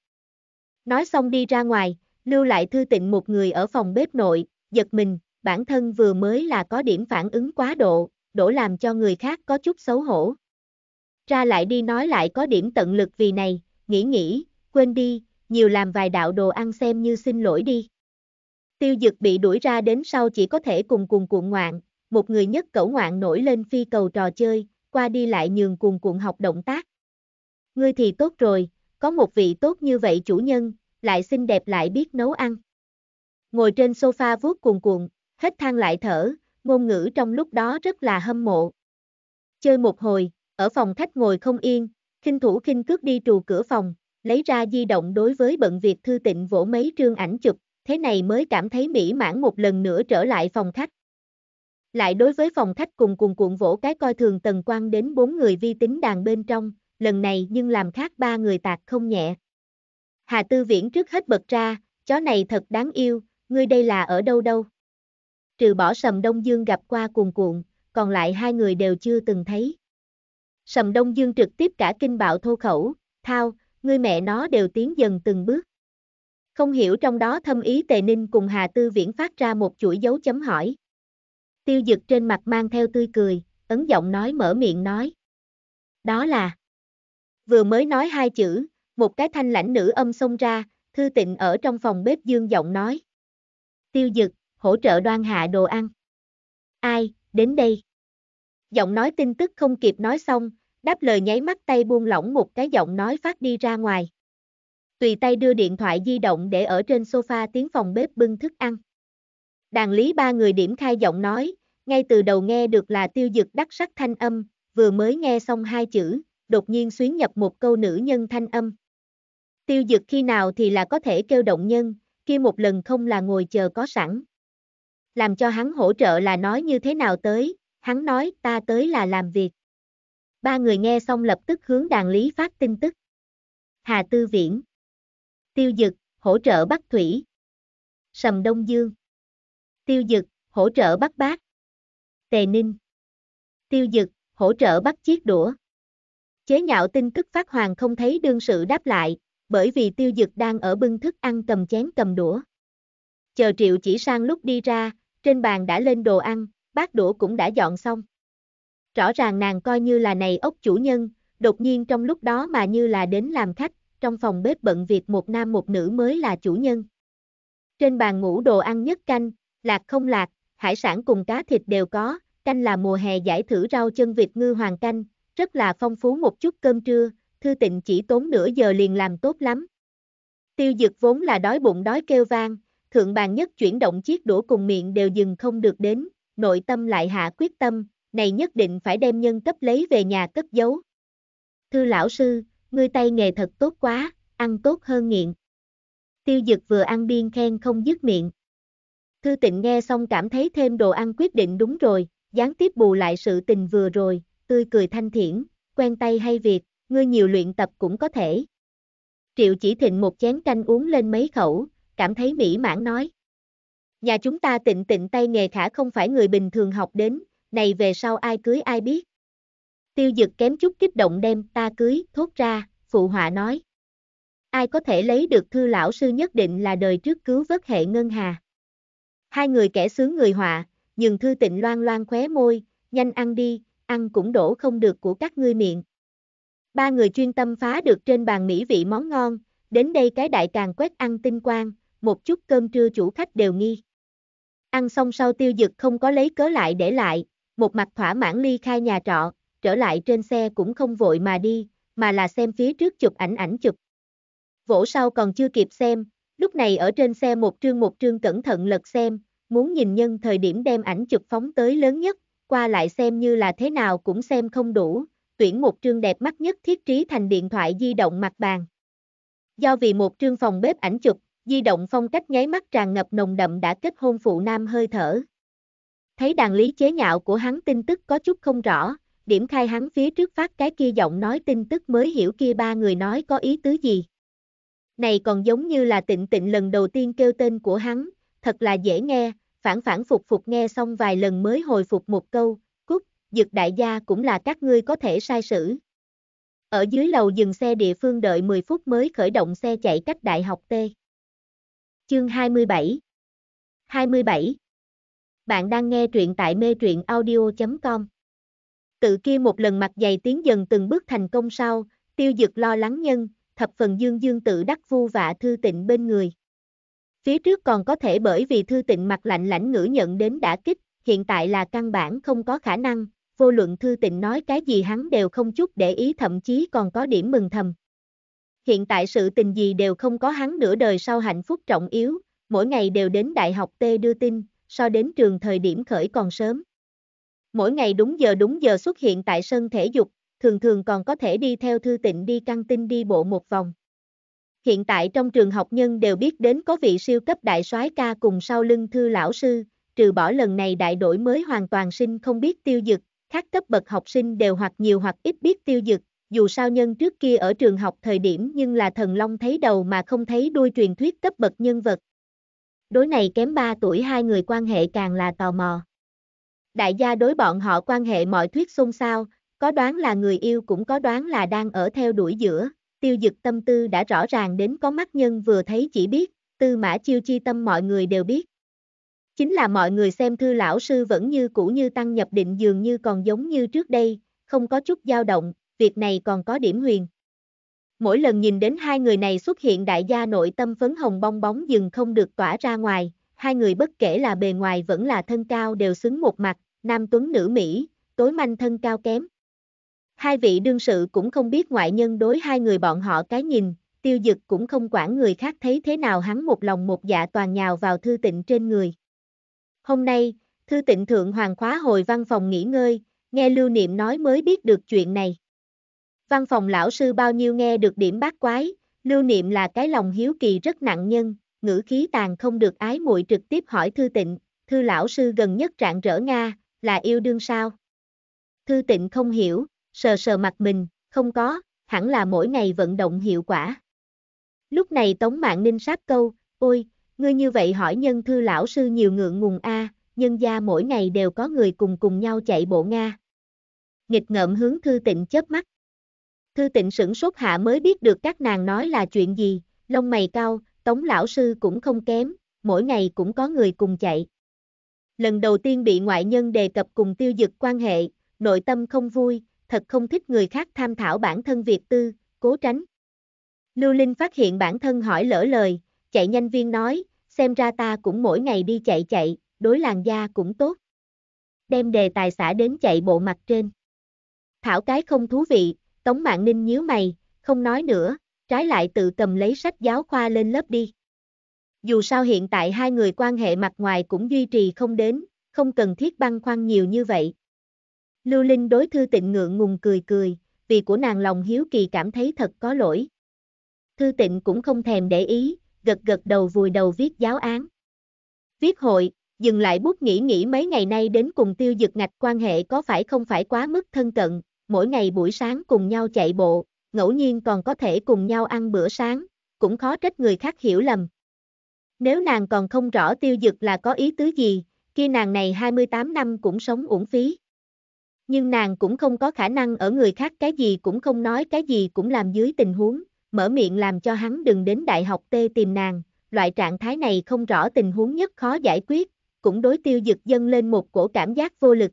Nói xong đi ra ngoài, lưu lại thư tịnh một người ở phòng bếp nội, giật mình, bản thân vừa mới là có điểm phản ứng quá độ, đổ làm cho người khác có chút xấu hổ. Ra lại đi nói lại có điểm tận lực vì này, nghĩ nghĩ, quên đi, nhiều làm vài đạo đồ ăn xem như xin lỗi đi. Tiêu dực bị đuổi ra đến sau chỉ có thể cùng cùng cuộn ngoạn, một người nhất cẩu ngoạn nổi lên phi cầu trò chơi, qua đi lại nhường cùng cuộn học động tác. Ngươi thì tốt rồi, có một vị tốt như vậy chủ nhân, lại xinh đẹp lại biết nấu ăn. Ngồi trên sofa vuốt cuồn cuộn, hết than lại thở, ngôn ngữ trong lúc đó rất là hâm mộ. Chơi một hồi, ở phòng khách ngồi không yên, khinh thủ khinh cước đi trù cửa phòng, lấy ra di động đối với bận việc thư tịnh vỗ mấy trương ảnh chụp, thế này mới cảm thấy mỹ mãn một lần nữa trở lại phòng khách. Lại đối với phòng khách cùng cùng cuộn vỗ cái coi thường tần quan đến bốn người vi tính đàn bên trong, lần này nhưng làm khác ba người tạc không nhẹ. Hà Tư Viễn trước hết bật ra, chó này thật đáng yêu, ngươi đây là ở đâu đâu. Trừ bỏ Sầm Đông Dương gặp qua cuồn cuộn, còn lại hai người đều chưa từng thấy. Sầm Đông Dương trực tiếp cả kinh bạo thô khẩu, thao, ngươi mẹ nó đều tiến dần từng bước. Không hiểu trong đó thâm ý Tề Ninh cùng Hà Tư Viễn phát ra một chuỗi dấu chấm hỏi. Tiêu dực trên mặt mang theo tươi cười, ấn giọng nói mở miệng nói. Đó là. Vừa mới nói hai chữ, một cái thanh lãnh nữ âm xông ra, thư tịnh ở trong phòng bếp dương giọng nói. Tiêu dực, hỗ trợ đoan hạ đồ ăn. Ai, đến đây. Giọng nói tin tức không kịp nói xong, đáp lời nháy mắt tay buông lỏng một cái giọng nói phát đi ra ngoài. Tùy tay đưa điện thoại di động để ở trên sofa tiến phòng bếp bưng thức ăn. Đàn lý ba người điểm khai giọng nói, ngay từ đầu nghe được là tiêu dực đắc sắc thanh âm, vừa mới nghe xong hai chữ, đột nhiên xuyến nhập một câu nữ nhân thanh âm. Tiêu dực khi nào thì là có thể kêu động nhân, kia một lần không là ngồi chờ có sẵn. Làm cho hắn hỗ trợ là nói như thế nào tới, hắn nói ta tới là làm việc. Ba người nghe xong lập tức hướng đàn lý phát tin tức. Hà Tư Viễn. Tiêu Dực, hỗ trợ Bắc Thủy. Sầm Đông Dương. Tiêu Dực, hỗ trợ Bắc Bác. Tề Ninh. Tiêu Dực, hỗ trợ Bắc Chiết Đũa. Chế nhạo tin tức phát hoàng không thấy đương sự đáp lại, bởi vì Tiêu Dực đang ở bưng thức ăn cầm chén cầm đũa. Chờ Triệu chỉ sang lúc đi ra, trên bàn đã lên đồ ăn, bát đũa cũng đã dọn xong. Rõ ràng nàng coi như là này ốc chủ nhân, đột nhiên trong lúc đó mà như là đến làm khách, trong phòng bếp bận việc một nam một nữ mới là chủ nhân. Trên bàn ngủ đồ ăn nhất canh, lạc không lạc, hải sản cùng cá thịt đều có, canh là mùa hè giải thử rau chân vịt ngư hoàng canh, rất là phong phú một chút cơm trưa, thư tịnh chỉ tốn nửa giờ liền làm tốt lắm. Tiêu dực vốn là đói bụng đói kêu vang, thượng bàn nhất chuyển động chiếc đũa cùng miệng đều dừng không được đến, nội tâm lại hạ quyết tâm, này nhất định phải đem nhân cấp lấy về nhà cất giấu. Thư lão sư, ngươi tay nghề thật tốt quá, ăn tốt hơn nghiện. Tiêu dực vừa ăn biên khen không dứt miệng. Thư tịnh nghe xong cảm thấy thêm đồ ăn quyết định đúng rồi, gián tiếp bù lại sự tình vừa rồi, tươi cười thanh thiển, quen tay hay việc, ngươi nhiều luyện tập cũng có thể. Triệu chỉ thịnh một chén canh uống lên mấy khẩu, cảm thấy mỹ mãn nói. Nhà chúng ta tịnh tịnh tay nghề khả không phải người bình thường học đến, này về sau ai cưới ai biết. Tiêu dực kém chút kích động đem ta cưới, thốt ra, phụ họa nói. Ai có thể lấy được thư lão sư nhất định là đời trước cứu vớt hệ ngân hà. Hai người kẻ sướng người họa, nhường thư tịnh loan loan khóe môi, nhanh ăn đi, ăn cũng đổ không được của các ngươi miệng. Ba người chuyên tâm phá được trên bàn mỹ vị món ngon, đến đây cái đại càng quét ăn tinh quang, một chút cơm trưa chủ khách đều nghi. Ăn xong sau tiêu dực không có lấy cớ lại để lại, một mặt thỏa mãn ly khai nhà trọ, trở lại trên xe cũng không vội mà đi, mà là xem phía trước chụp ảnh ảnh chụp. Vỗ sau còn chưa kịp xem, lúc này ở trên xe một trương một trương cẩn thận lật xem, muốn nhìn nhân thời điểm đem ảnh chụp phóng tới lớn nhất, qua lại xem như là thế nào cũng xem không đủ, tuyển một trương đẹp mắt nhất thiết trí thành điện thoại di động mặt bàn. Do vì một trương phòng bếp ảnh chụp, di động phong cách nháy mắt tràn ngập nồng đậm đã kết hôn phụ nam hơi thở. Thấy đàn lý chế nhạo của hắn tin tức có chút không rõ, điểm khai hắn phía trước phát cái kia giọng nói tin tức mới hiểu kia ba người nói có ý tứ gì. Này còn giống như là tịnh tịnh lần đầu tiên kêu tên của hắn, thật là dễ nghe, phản phản phục phục nghe xong vài lần mới hồi phục một câu, dực đại gia cũng là các ngươi có thể sai sử. Ở dưới lầu dừng xe địa phương đợi 10 phút mới khởi động xe chạy cách đại học T. Chương 27 27 Bạn đang nghe truyện tại mê truyện audio.com Tự kia một lần mặt dày tiến dần từng bước thành công sau, tiêu dực lo lắng nhân, thập phần dương dương tự đắc vu vạ thư tịnh bên người. Phía trước còn có thể bởi vì thư tịnh mặt lạnh lãnh ngữ nhận đến đã kích, hiện tại là căn bản không có khả năng, vô luận thư tịnh nói cái gì hắn đều không chút để ý thậm chí còn có điểm mừng thầm. Hiện tại sự tình gì đều không có hắn nửa đời sau hạnh phúc trọng yếu, mỗi ngày đều đến đại học T đưa tin, so đến trường thời điểm khởi còn sớm. Mỗi ngày đúng giờ đúng giờ xuất hiện tại sân thể dục, thường thường còn có thể đi theo thư tịnh đi căng tin đi bộ một vòng. Hiện tại trong trường học nhân đều biết đến có vị siêu cấp đại soái ca cùng sau lưng thư lão sư, trừ bỏ lần này đại đổi mới hoàn toàn sinh không biết tiêu dực, khác cấp bậc học sinh đều hoặc nhiều hoặc ít biết tiêu dực, dù sao nhân trước kia ở trường học thời điểm nhưng là thần long thấy đầu mà không thấy đuôi truyền thuyết cấp bậc nhân vật. Đối này kém 3 tuổi hai người quan hệ càng là tò mò. Đại gia đối bọn họ quan hệ mọi thuyết xôn xao, có đoán là người yêu cũng có đoán là đang ở theo đuổi giữa, tiêu dực tâm tư đã rõ ràng đến có mắt nhân vừa thấy chỉ biết, tư mã chiêu chi tâm mọi người đều biết. Chính là mọi người xem thư lão sư vẫn như cũ như tăng nhập định dường như còn giống như trước đây, không có chút dao động, việc này còn có điểm huyền. Mỗi lần nhìn đến hai người này xuất hiện đại gia nội tâm phấn hồng bong bóng dừng không được tỏa ra ngoài, hai người bất kể là bề ngoài vẫn là thân cao đều xứng một mặt, nam tuấn nữ Mỹ, tối manh thân cao kém. Hai vị đương sự cũng không biết ngoại nhân đối hai người bọn họ cái nhìn, tiêu dực cũng không quản người khác thấy thế nào hắn một lòng một dạ toàn nhào vào thư tịnh trên người. Hôm nay, thư tịnh thượng hoàng khóa hồi văn phòng nghỉ ngơi, nghe lưu niệm nói mới biết được chuyện này. Văn phòng lão sư bao nhiêu nghe được điểm bát quái, lưu niệm là cái lòng hiếu kỳ rất nặng nhân, ngữ khí tàn không được ái muội trực tiếp hỏi thư tịnh, thư lão sư gần nhất trạng rỡ Nga, là yêu đương sao? Thư tịnh không hiểu, sờ sờ mặt mình, không có, hẳn là mỗi ngày vận động hiệu quả. Lúc này Tống Mạng Ninh sát câu, ôi, ngươi như vậy hỏi nhân thư lão sư nhiều ngượng ngùng a, nhân gia mỗi ngày đều có người cùng cùng nhau chạy bộ Nga. Nghịch ngợm hướng thư tịnh chớp mắt. Thư tịnh sửng sốt hạ mới biết được các nàng nói là chuyện gì, lông mày cao, tống lão sư cũng không kém, mỗi ngày cũng có người cùng chạy. Lần đầu tiên bị ngoại nhân đề cập cùng tiêu dực quan hệ, nội tâm không vui, thật không thích người khác tham thảo bản thân việc tư, cố tránh. Lưu Linh phát hiện bản thân hỏi lỡ lời, chạy nhanh viên nói, xem ra ta cũng mỗi ngày đi chạy chạy, đối làn da cũng tốt. Đem đề tài xã đến chạy bộ mặt trên. Thảo cái không thú vị, Tống Mạng Ninh nhíu mày, không nói nữa, trái lại tự cầm lấy sách giáo khoa lên lớp đi. Dù sao hiện tại hai người quan hệ mặt ngoài cũng duy trì không đến, không cần thiết băng khoăn nhiều như vậy. Lưu Linh đối thư tịnh ngượng ngùng cười cười, vì của nàng lòng hiếu kỳ cảm thấy thật có lỗi. Thư tịnh cũng không thèm để ý, gật gật đầu vùi đầu viết giáo án. Viết hội, dừng lại bút nghĩ nghĩ mấy ngày nay đến cùng tiêu dực ngạch quan hệ có phải không phải quá mức thân cận, mỗi ngày buổi sáng cùng nhau chạy bộ, ngẫu nhiên còn có thể cùng nhau ăn bữa sáng, cũng khó trách người khác hiểu lầm. Nếu nàng còn không rõ tiêu dực là có ý tứ gì, kia nàng này 28 năm cũng sống uổng phí. Nhưng nàng cũng không có khả năng ở người khác cái gì cũng không nói cái gì cũng làm dưới tình huống, mở miệng làm cho hắn đừng đến đại học tê tìm nàng, loại trạng thái này không rõ tình huống nhất khó giải quyết, cũng đối tiêu dực dâng lên một cổ cảm giác vô lực.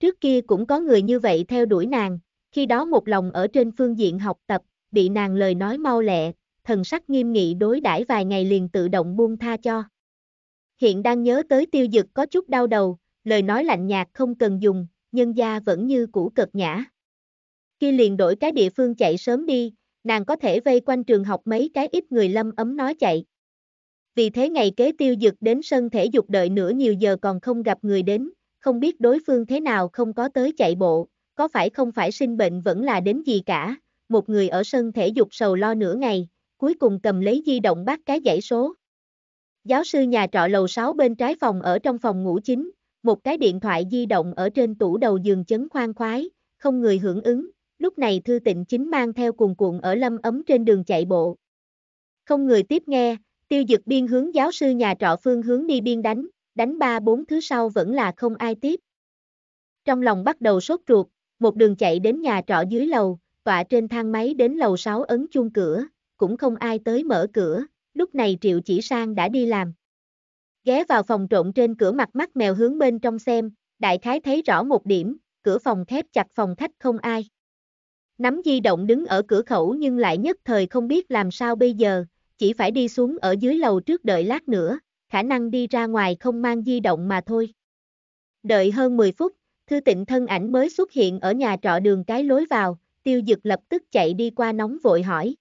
Trước kia cũng có người như vậy theo đuổi nàng, khi đó một lòng ở trên phương diện học tập, bị nàng lời nói mau lẹ, thần sắc nghiêm nghị đối đãi vài ngày liền tự động buông tha cho. Hiện đang nhớ tới tiêu dực có chút đau đầu, lời nói lạnh nhạt không cần dùng, nhân gia vẫn như cũ cực nhã. Khi liền đổi cái địa phương chạy sớm đi, nàng có thể vây quanh trường học mấy cái ít người lâm ấm nói chạy. Vì thế ngày kế tiêu dực đến sân thể dục đợi nửa nhiều giờ còn không gặp người đến, không biết đối phương thế nào không có tới chạy bộ, có phải không phải sinh bệnh vẫn là đến gì cả, một người ở sân thể dục sầu lo nửa ngày, cuối cùng cầm lấy di động bắt cái dãy số. Giáo sư nhà trọ lầu 6 bên trái phòng ở trong phòng ngủ chính, một cái điện thoại di động ở trên tủ đầu giường chấn khoan khoái, không người hưởng ứng, lúc này Thư Tịnh chính mang theo cuồn cuộn ở lâm ấm trên đường chạy bộ. Không người tiếp nghe, tiêu dực biên hướng giáo sư nhà trọ phương hướng đi biên đánh, đánh ba bốn thứ sau vẫn là không ai tiếp. Trong lòng bắt đầu sốt ruột, một đường chạy đến nhà trọ dưới lầu, tọa trên thang máy đến lầu 6 ấn chuông cửa, cũng không ai tới mở cửa, lúc này Triệu Chỉ Sang đã đi làm. Ghé vào phòng trộn trên cửa mặt mắt mèo hướng bên trong xem, đại khái thấy rõ một điểm, cửa phòng thép chặt phòng khách không ai. Nắm di động đứng ở cửa khẩu nhưng lại nhất thời không biết làm sao bây giờ, chỉ phải đi xuống ở dưới lầu trước đợi lát nữa, khả năng đi ra ngoài không mang di động mà thôi. Đợi hơn 10 phút, thư tịnh thân ảnh mới xuất hiện ở nhà trọ đường cái lối vào, tiêu dực lập tức chạy đi qua nóng vội hỏi.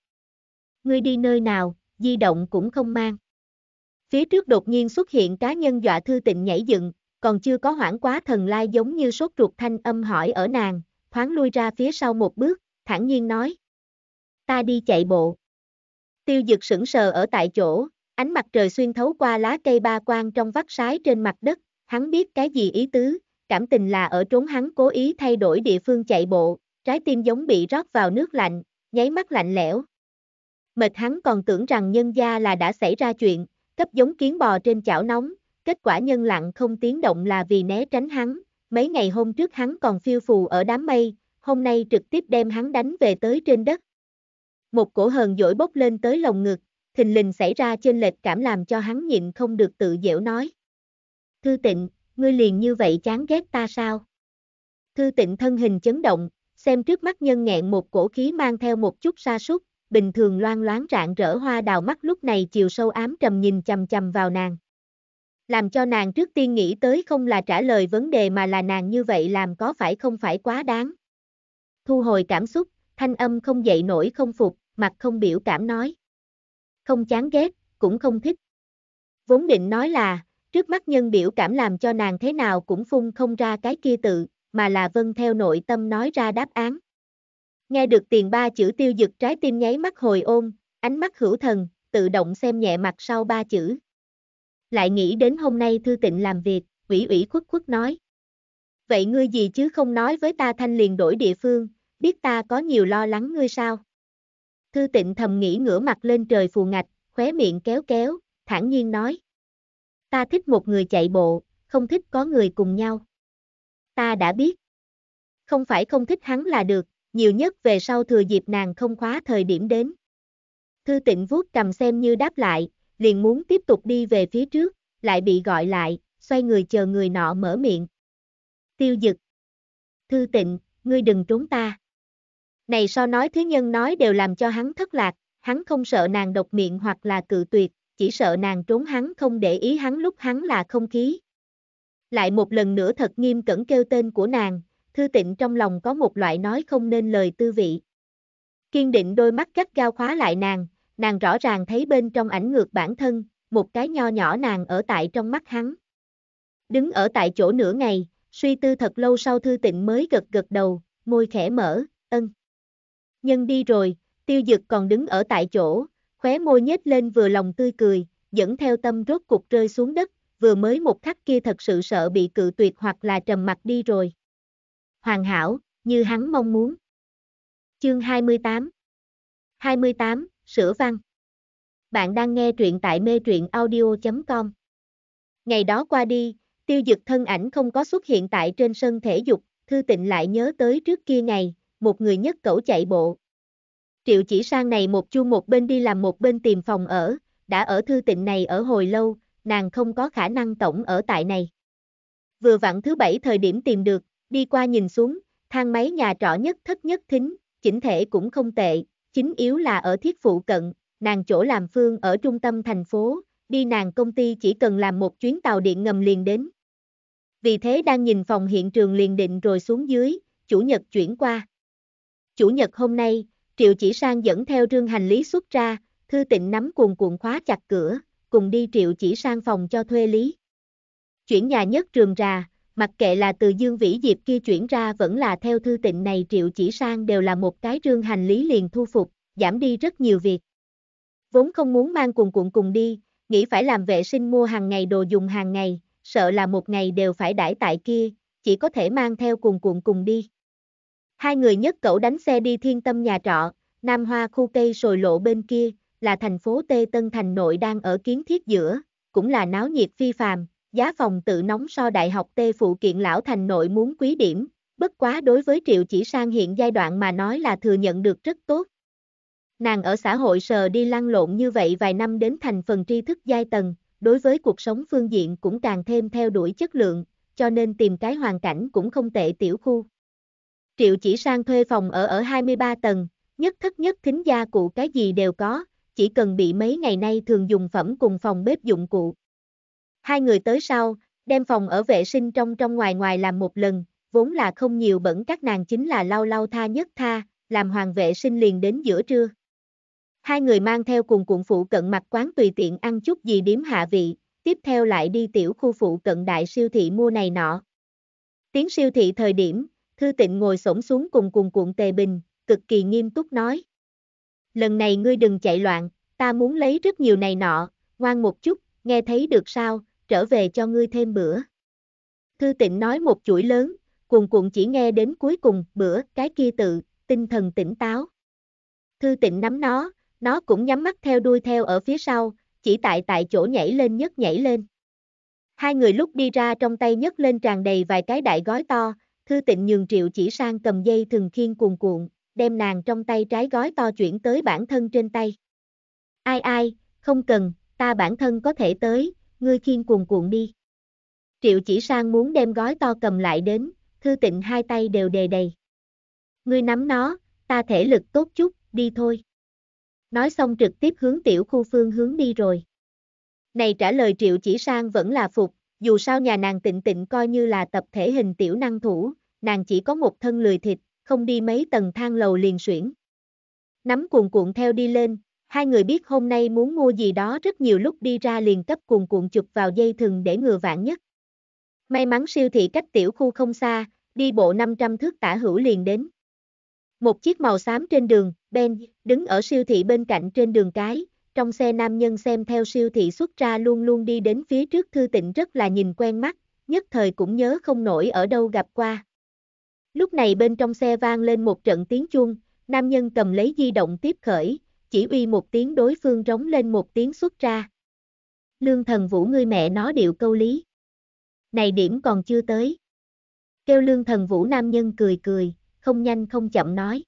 Ngươi đi nơi nào, di động cũng không mang. Phía trước đột nhiên xuất hiện cá nhân dọa thư tịnh nhảy dựng, còn chưa có hoảng quá thần lai giống như sốt ruột thanh âm hỏi ở nàng, thoáng lui ra phía sau một bước, thản nhiên nói. Ta đi chạy bộ. Tiêu dực sững sờ ở tại chỗ, ánh mặt trời xuyên thấu qua lá cây ba quang trong vắt sái trên mặt đất, hắn biết cái gì ý tứ, cảm tình là ở trốn hắn cố ý thay đổi địa phương chạy bộ, trái tim giống bị rót vào nước lạnh, nháy mắt lạnh lẽo. Mệt hắn còn tưởng rằng nhân gia là đã xảy ra chuyện, cấp giống kiến bò trên chảo nóng, kết quả nhân lặng không tiếng động là vì né tránh hắn, mấy ngày hôm trước hắn còn phiêu phù ở đám mây, hôm nay trực tiếp đem hắn đánh về tới trên đất. Một cổ hờn dỗi bốc lên tới lồng ngực, thình lình xảy ra trên lệch cảm làm cho hắn nhịn không được tự dễu nói. Thư tịnh, ngươi liền như vậy chán ghét ta sao? Thư tịnh thân hình chấn động, xem trước mắt nhân nghẹn một cổ khí mang theo một chút sa sút bình thường loan loáng rạng rỡ hoa đào mắt lúc này chiều sâu ám trầm nhìn chầm chầm vào nàng. Làm cho nàng trước tiên nghĩ tới không là trả lời vấn đề mà là nàng như vậy làm có phải không phải quá đáng. Thu hồi cảm xúc, thanh âm không dậy nổi không phục, mặt không biểu cảm nói. Không chán ghét, cũng không thích. Vốn định nói là, trước mắt nhân biểu cảm làm cho nàng thế nào cũng phun không ra cái kia tự, mà là vân theo nội tâm nói ra đáp án. Nghe được tiền ba chữ tiêu dực trái tim nháy mắt hồi ôm, ánh mắt hữu thần, tự động xem nhẹ mặt sau ba chữ. Lại nghĩ đến hôm nay thư tịnh làm việc, ủy ủy khuất khuất nói. Vậy ngươi gì chứ không nói với ta thanh liền đổi địa phương, biết ta có nhiều lo lắng ngươi sao? Thư tịnh thầm nghĩ ngửa mặt lên trời phù ngạch, khóe miệng kéo kéo, thản nhiên nói. Ta thích một người chạy bộ, không thích có người cùng nhau. Ta đã biết. Không phải không thích hắn là được, nhiều nhất về sau thừa dịp nàng không khóa thời điểm đến. Thư tịnh vuốt cầm xem như đáp lại, liền muốn tiếp tục đi về phía trước, lại bị gọi lại, xoay người chờ người nọ mở miệng. Tiêu dực. Thư tịnh, ngươi đừng trốn ta. Này so nói thứ nhân nói đều làm cho hắn thất lạc, hắn không sợ nàng độc miệng hoặc là cự tuyệt, chỉ sợ nàng trốn hắn không để ý hắn lúc hắn là không khí. Lại một lần nữa thật nghiêm cẩn kêu tên của nàng, thư tịnh trong lòng có một loại nói không nên lời tư vị. Kiên định đôi mắt gắt gao khóa lại nàng, nàng rõ ràng thấy bên trong ảnh ngược bản thân, một cái nho nhỏ nàng ở tại trong mắt hắn. Đứng ở tại chỗ nửa ngày, suy tư thật lâu sau thư tịnh mới gật gật đầu, môi khẽ mở, ân. Nhân đi rồi, tiêu dực còn đứng ở tại chỗ, khóe môi nhếch lên vừa lòng tươi cười, dẫn theo tâm rốt cục rơi xuống đất, vừa mới một khắc kia thật sự sợ bị cự tuyệt hoặc là trầm mặt đi rồi. Hoàn hảo, như hắn mong muốn. Chương 28 28, Sửa văn Bạn đang nghe truyện tại mê truyện audio.com Ngày đó qua đi, tiêu dực thân ảnh không có xuất hiện tại trên sân thể dục, Thư Tịnh lại nhớ tới trước kia ngày, một người nhất cẩu chạy bộ. Triệu chỉ sang này một chu một bên đi làm một bên tìm phòng ở, đã ở Thư Tịnh này ở hồi lâu, nàng không có khả năng tổng ở tại này. Vừa vặn thứ bảy thời điểm tìm được, đi qua nhìn xuống, thang máy nhà trọ nhất thất nhất thính, chỉnh thể cũng không tệ, chính yếu là ở thiết phụ cận, nàng chỗ làm phương ở trung tâm thành phố, đi nàng công ty chỉ cần làm một chuyến tàu điện ngầm liền đến. Vì thế đang nhìn phòng hiện trường liền định rồi xuống dưới, chủ nhật chuyển qua. Chủ nhật hôm nay, Triệu Chỉ Sang dẫn theo rương hành lý xuất ra, Thư Tịnh nắm cuồng cuộn khóa chặt cửa, cùng đi Triệu Chỉ Sang phòng cho thuê lý. Chuyển nhà nhất trường ra, mặc kệ là từ Dương Vĩ Diệp kia chuyển ra vẫn là theo Thư Tịnh này Triệu Chỉ Sang đều là một cái rương hành lý liền thu phục, giảm đi rất nhiều việc. Vốn không muốn mang cuồng cuộn cùng đi, nghĩ phải làm vệ sinh mua hàng ngày đồ dùng hàng ngày, sợ là một ngày đều phải đãi tại kia, chỉ có thể mang theo cuồng cuộn cùng đi. Hai người nhất cậu đánh xe đi thiên tâm nhà trọ, Nam Hoa khu cây sồi lộ bên kia, là thành phố Tê Tân Thành nội đang ở kiến thiết giữa, cũng là náo nhiệt phi phàm, giá phòng tự nóng so đại học Tê phụ kiện lão thành nội muốn quý điểm, bất quá đối với Triệu Chỉ Sang hiện giai đoạn mà nói là thừa nhận được rất tốt. Nàng ở xã hội sờ đi lăn lộn như vậy vài năm đến thành phần tri thức giai tầng, đối với cuộc sống phương diện cũng càng thêm theo đuổi chất lượng, cho nên tìm cái hoàn cảnh cũng không tệ tiểu khu. Triệu chỉ sang thuê phòng ở ở 23 tầng, nhất thất nhất thính gia cụ cái gì đều có, chỉ cần bị mấy ngày nay thường dùng phẩm cùng phòng bếp dụng cụ. Hai người tới sau, đem phòng ở vệ sinh trong trong ngoài ngoài làm một lần, vốn là không nhiều bẩn các nàng chính là lau lau tha nhất tha, làm hoàng vệ sinh liền đến giữa trưa. Hai người mang theo cùng cuộn phụ cận mặt quán tùy tiện ăn chút gì điếm hạ vị, tiếp theo lại đi tiểu khu phụ cận đại siêu thị mua này nọ. Tiếng siêu thị thời điểm, Thư Tịnh ngồi xổm xuống cùng cùng cuộn tề bình, cực kỳ nghiêm túc nói. Lần này ngươi đừng chạy loạn, ta muốn lấy rất nhiều này nọ, ngoan một chút, nghe thấy được sao, trở về cho ngươi thêm bữa. Thư Tịnh nói một chuỗi lớn, cuồn cuộn chỉ nghe đến cuối cùng, bữa, cái kia tự, tinh thần tỉnh táo. Thư Tịnh nắm nó, nó cũng nhắm mắt theo đuôi theo ở phía sau, chỉ tại tại chỗ nhảy lên nhất nhảy lên. Hai người lúc đi ra trong tay nhấc lên tràn đầy vài cái đại gói to, thư tịnh nhường triệu chỉ sang cầm dây thường khiên cuồn cuộn, đem nàng trong tay trái gói to chuyển tới bản thân trên tay. Ai ai, không cần, ta bản thân có thể tới, ngươi khiên cuồn cuộn đi. Triệu chỉ sang muốn đem gói to cầm lại đến, thư tịnh hai tay đều đề đầy. Ngươi nắm nó, ta thể lực tốt chút, đi thôi nói xong trực tiếp hướng tiểu khu phương hướng đi rồi. Này trả lời triệu chỉ sang vẫn là phục, dù sao nhà nàng tịnh tịnh coi như là tập thể hình tiểu năng thủ, nàng chỉ có một thân lười thịt, không đi mấy tầng thang lầu liền xuyển. Nắm cuồn cuộn theo đi lên, hai người biết hôm nay muốn mua gì đó rất nhiều lúc đi ra liền cấp cuồn cuộn chụp vào dây thừng để ngừa vạn nhất. May mắn siêu thị cách tiểu khu không xa, đi bộ 500 thước tả hữu liền đến. Một chiếc màu xám trên đường, Ben, đứng ở siêu thị bên cạnh trên đường cái, trong xe nam nhân xem theo siêu thị xuất ra luôn luôn đi đến phía trước thư tịnh rất là nhìn quen mắt, nhất thời cũng nhớ không nổi ở đâu gặp qua. Lúc này bên trong xe vang lên một trận tiếng chuông, nam nhân cầm lấy di động tiếp khởi, chỉ uy một tiếng đối phương rống lên một tiếng xuất ra. Lương thần vũ ngươi mẹ nó điệu câu lý. Này điểm còn chưa tới. Kêu lương thần vũ nam nhân cười cười, không nhanh không chậm nói.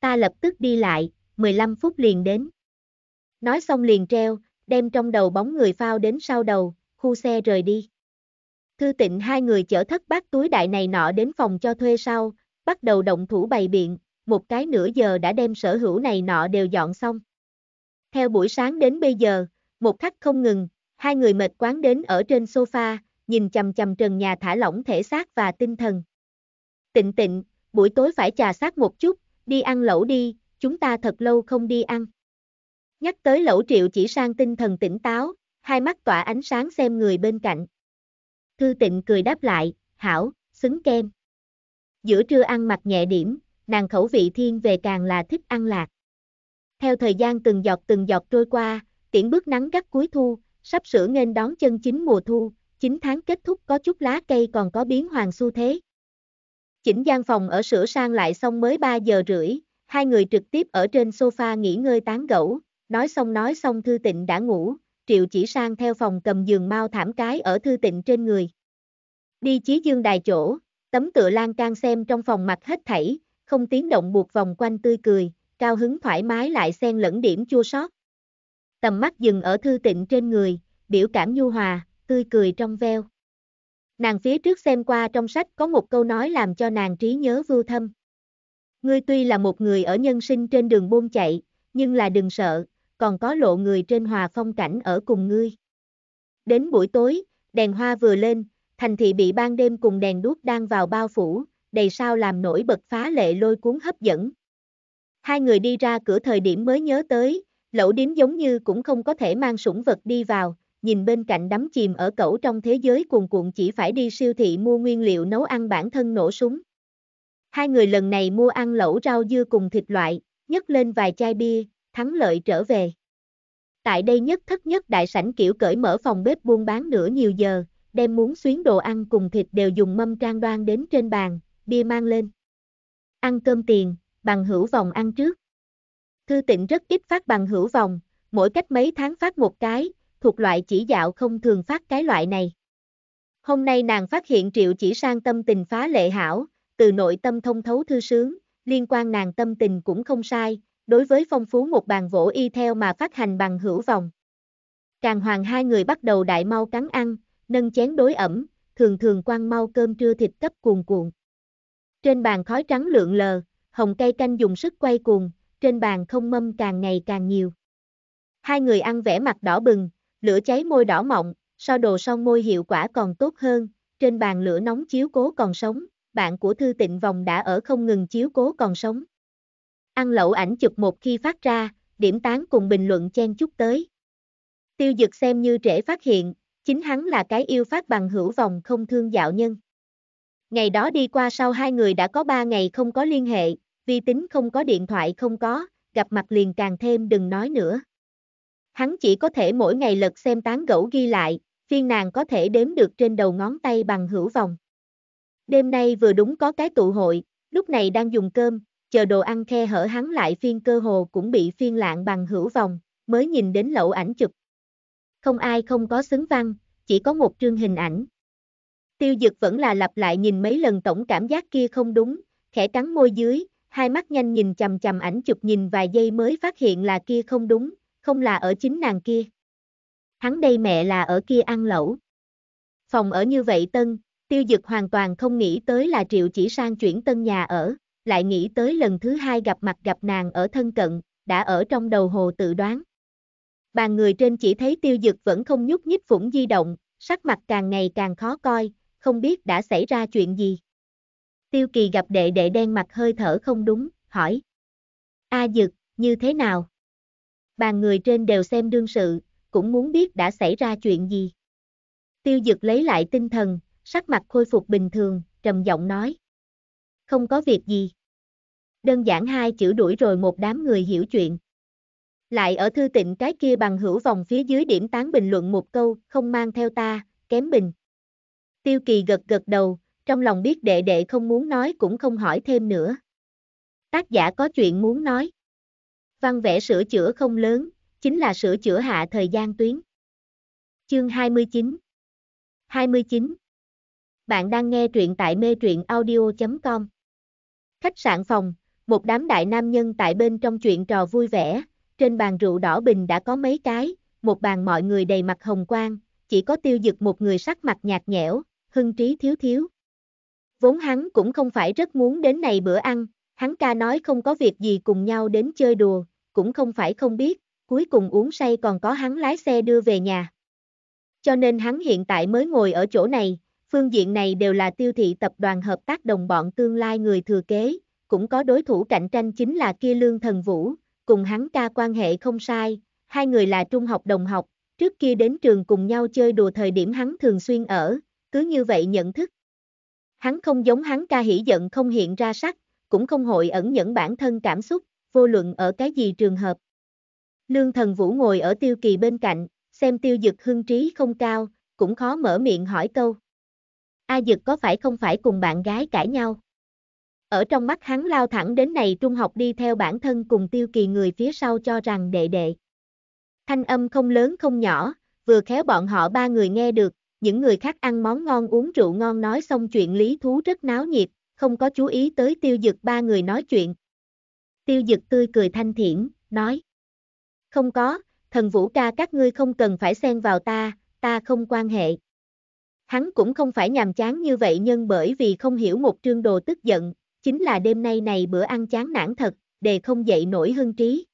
Ta lập tức đi lại, 15 phút liền đến. Nói xong liền treo, đem trong đầu bóng người phao đến sau đầu, khu xe rời đi. Thư tịnh hai người chở thất bát túi đại này nọ đến phòng cho thuê sau, bắt đầu động thủ bày biện, một cái nửa giờ đã đem sở hữu này nọ đều dọn xong. Theo buổi sáng đến bây giờ, một khắc không ngừng, hai người mệt quán đến ở trên sofa, nhìn chầm chầm trần nhà thả lỏng thể xác và tinh thần. Tịnh tịnh, buổi tối phải trà sát một chút, đi ăn lẩu đi, chúng ta thật lâu không đi ăn. Nhắc tới lẩu triệu chỉ sang tinh thần tỉnh táo, hai mắt tỏa ánh sáng xem người bên cạnh. Thư tịnh cười đáp lại, hảo, xứng kem. Giữa trưa ăn mặc nhẹ điểm, nàng khẩu vị thiên về càng là thích ăn lạc. Theo thời gian từng giọt từng giọt trôi qua, tiễn bước nắng gắt cuối thu, sắp sửa nghênh đón chân chính mùa thu, 9 tháng kết thúc có chút lá cây còn có biến hoàng xu thế. Chỉnh gian phòng ở sửa sang lại xong mới 3 giờ rưỡi, hai người trực tiếp ở trên sofa nghỉ ngơi tán gẫu, nói xong nói xong Thư Tịnh đã ngủ, Triệu chỉ sang theo phòng cầm giường mau thảm cái ở Thư Tịnh trên người. Đi chí dương đài chỗ, tấm tựa lan can xem trong phòng mặt hết thảy, không tiếng động buộc vòng quanh tươi cười, cao hứng thoải mái lại xen lẫn điểm chua xót. Tầm mắt dừng ở thư tịnh trên người, biểu cảm nhu hòa, tươi cười trong veo. Nàng phía trước xem qua trong sách có một câu nói làm cho nàng trí nhớ vưu thâm. Ngươi tuy là một người ở nhân sinh trên đường buôn chạy, nhưng là đừng sợ, còn có lộ người trên hòa phong cảnh ở cùng ngươi. Đến buổi tối, đèn hoa vừa lên, thành thị bị ban đêm cùng đèn đuốc đang vào bao phủ, đầy sao làm nổi bật phá lệ lôi cuốn hấp dẫn. Hai người đi ra cửa thời điểm mới nhớ tới, lẩu điếm giống như cũng không có thể mang sủng vật đi vào, nhìn bên cạnh đắm chìm ở cẩu trong thế giới cuồn cuộn chỉ phải đi siêu thị mua nguyên liệu nấu ăn bản thân nổ súng. Hai người lần này mua ăn lẩu rau dưa cùng thịt loại, nhấc lên vài chai bia, thắng lợi trở về. Tại đây nhất thất nhất đại sảnh kiểu cởi mở phòng bếp buôn bán nửa nhiều giờ, đem muốn xuyến đồ ăn cùng thịt đều dùng mâm trang đoan đến trên bàn, bia mang lên. Ăn cơm tiền, bằng hữu vòng ăn trước. Thư tịnh rất ít phát bằng hữu vòng, mỗi cách mấy tháng phát một cái, thuộc loại chỉ dạo không thường phát cái loại này. Hôm nay nàng phát hiện triệu chỉ sang tâm tình phá lệ hảo, từ nội tâm thông thấu thư sướng, liên quan nàng tâm tình cũng không sai, đối với phong phú một bàn vỗ y theo mà phát hành bằng hữu vòng. Càng hoàng hai người bắt đầu đại mau cắn ăn, nâng chén đối ẩm, thường thường quăng mau cơm trưa thịt cấp cuồn cuộn. Trên bàn khói trắng lượn lờ, hồng cây canh dùng sức quay cuồng, trên bàn không mâm càng ngày càng nhiều. Hai người ăn vẻ mặt đỏ bừng, lửa cháy môi đỏ mọng, so đồ son môi hiệu quả còn tốt hơn, trên bàn lửa nóng chiếu cố còn sống, bạn của Thư Tịnh Vòng đã ở không ngừng chiếu cố còn sống. Ăn lẩu ảnh chụp một khi phát ra, điểm tán cùng bình luận chen chúc tới. Tiêu dực xem như trễ phát hiện, chính hắn là cái yêu phát bằng hữu vòng không thương dạo nhân. Ngày đó đi qua sau hai người đã có ba ngày không có liên hệ, vi tính không có điện thoại không có, gặp mặt liền càng thêm đừng nói nữa. Hắn chỉ có thể mỗi ngày lật xem tán gẫu ghi lại, phiên nàng có thể đếm được trên đầu ngón tay bằng hữu vòng. Đêm nay vừa đúng có cái tụ hội, lúc này đang dùng cơm, chờ đồ ăn khe hở hắn lại phiên cơ hồ cũng bị phiên lạng bằng hữu vòng, mới nhìn đến lậu ảnh chụp. Không ai không có xứng văn, chỉ có một trương hình ảnh. Tiêu dực vẫn là lặp lại nhìn mấy lần tổng cảm giác kia không đúng, khẽ cắn môi dưới, hai mắt nhanh nhìn chầm chầm ảnh chụp nhìn vài giây mới phát hiện là kia không đúng, không là ở chính nàng kia. Hắn đây mẹ là ở kia ăn lẩu. Phòng ở như vậy tân, tiêu dực hoàn toàn không nghĩ tới là triệu chỉ sang chuyển tân nhà ở, lại nghĩ tới lần thứ hai gặp mặt gặp nàng ở thân cận, đã ở trong đầu hồ tự đoán. Bàn người trên chỉ thấy tiêu dực vẫn không nhúc nhích phủng di động, sắc mặt càng ngày càng khó coi, không biết đã xảy ra chuyện gì. Tiêu kỳ gặp đệ đệ đen mặt hơi thở không đúng, hỏi. A dực, như thế nào? Bàn người trên đều xem đương sự, cũng muốn biết đã xảy ra chuyện gì. Tiêu dực lấy lại tinh thần, sắc mặt khôi phục bình thường, trầm giọng nói. Không có việc gì. Đơn giản hai chữ đuổi rồi một đám người hiểu chuyện. Lại ở thư tịnh cái kia bằng hữu vòng phía dưới điểm tán bình luận một câu, không mang theo ta, kém bình. Tiêu kỳ gật gật đầu, trong lòng biết đệ đệ không muốn nói cũng không hỏi thêm nữa. Tác giả có chuyện muốn nói. Văn vẽ sửa chữa không lớn, chính là sửa chữa hạ thời gian tuyến. Chương 29 29 Bạn đang nghe truyện tại mê truyện audio.com Khách sạn phòng, một đám đại nam nhân tại bên trong chuyện trò vui vẻ, trên bàn rượu đỏ bình đã có mấy cái, một bàn mọi người đầy mặt hồng quang, chỉ có tiêu dực một người sắc mặt nhạt nhẽo, hưng trí thiếu thiếu. Vốn hắn cũng không phải rất muốn đến này bữa ăn, hắn ca nói không có việc gì cùng nhau đến chơi đùa, cũng không phải không biết, cuối cùng uống say còn có hắn lái xe đưa về nhà. Cho nên hắn hiện tại mới ngồi ở chỗ này, phương diện này đều là tiêu thị tập đoàn hợp tác đồng bọn tương lai người thừa kế, cũng có đối thủ cạnh tranh chính là kia lương thần vũ, cùng hắn ca quan hệ không sai, hai người là trung học đồng học, trước kia đến trường cùng nhau chơi đùa thời điểm hắn thường xuyên ở, cứ như vậy nhận thức. Hắn không giống hắn ca hỉ giận không hiện ra sắc, cũng không hội ẩn nhẫn bản thân cảm xúc, vô luận ở cái gì trường hợp. Lương thần vũ ngồi ở tiêu kỳ bên cạnh, xem tiêu dực hưng trí không cao, cũng khó mở miệng hỏi câu. A dực có phải không phải cùng bạn gái cãi nhau? Ở trong mắt hắn lao thẳng đến này trung học đi theo bản thân cùng tiêu kỳ người phía sau cho rằng đệ đệ. Thanh âm không lớn không nhỏ, vừa khéo bọn họ ba người nghe được, những người khác ăn món ngon uống rượu ngon nói xong chuyện lý thú rất náo nhiệt, không có chú ý tới tiêu dực ba người nói chuyện. Tiêu dực tươi cười thanh thiện, nói. Không có, thần vũ ca các ngươi không cần phải xen vào ta, ta không quan hệ. Hắn cũng không phải nhàm chán như vậy nhưng bởi vì không hiểu một trương đồ tức giận, chính là đêm nay này bữa ăn chán nản thật, đề không dậy nổi hưng trí.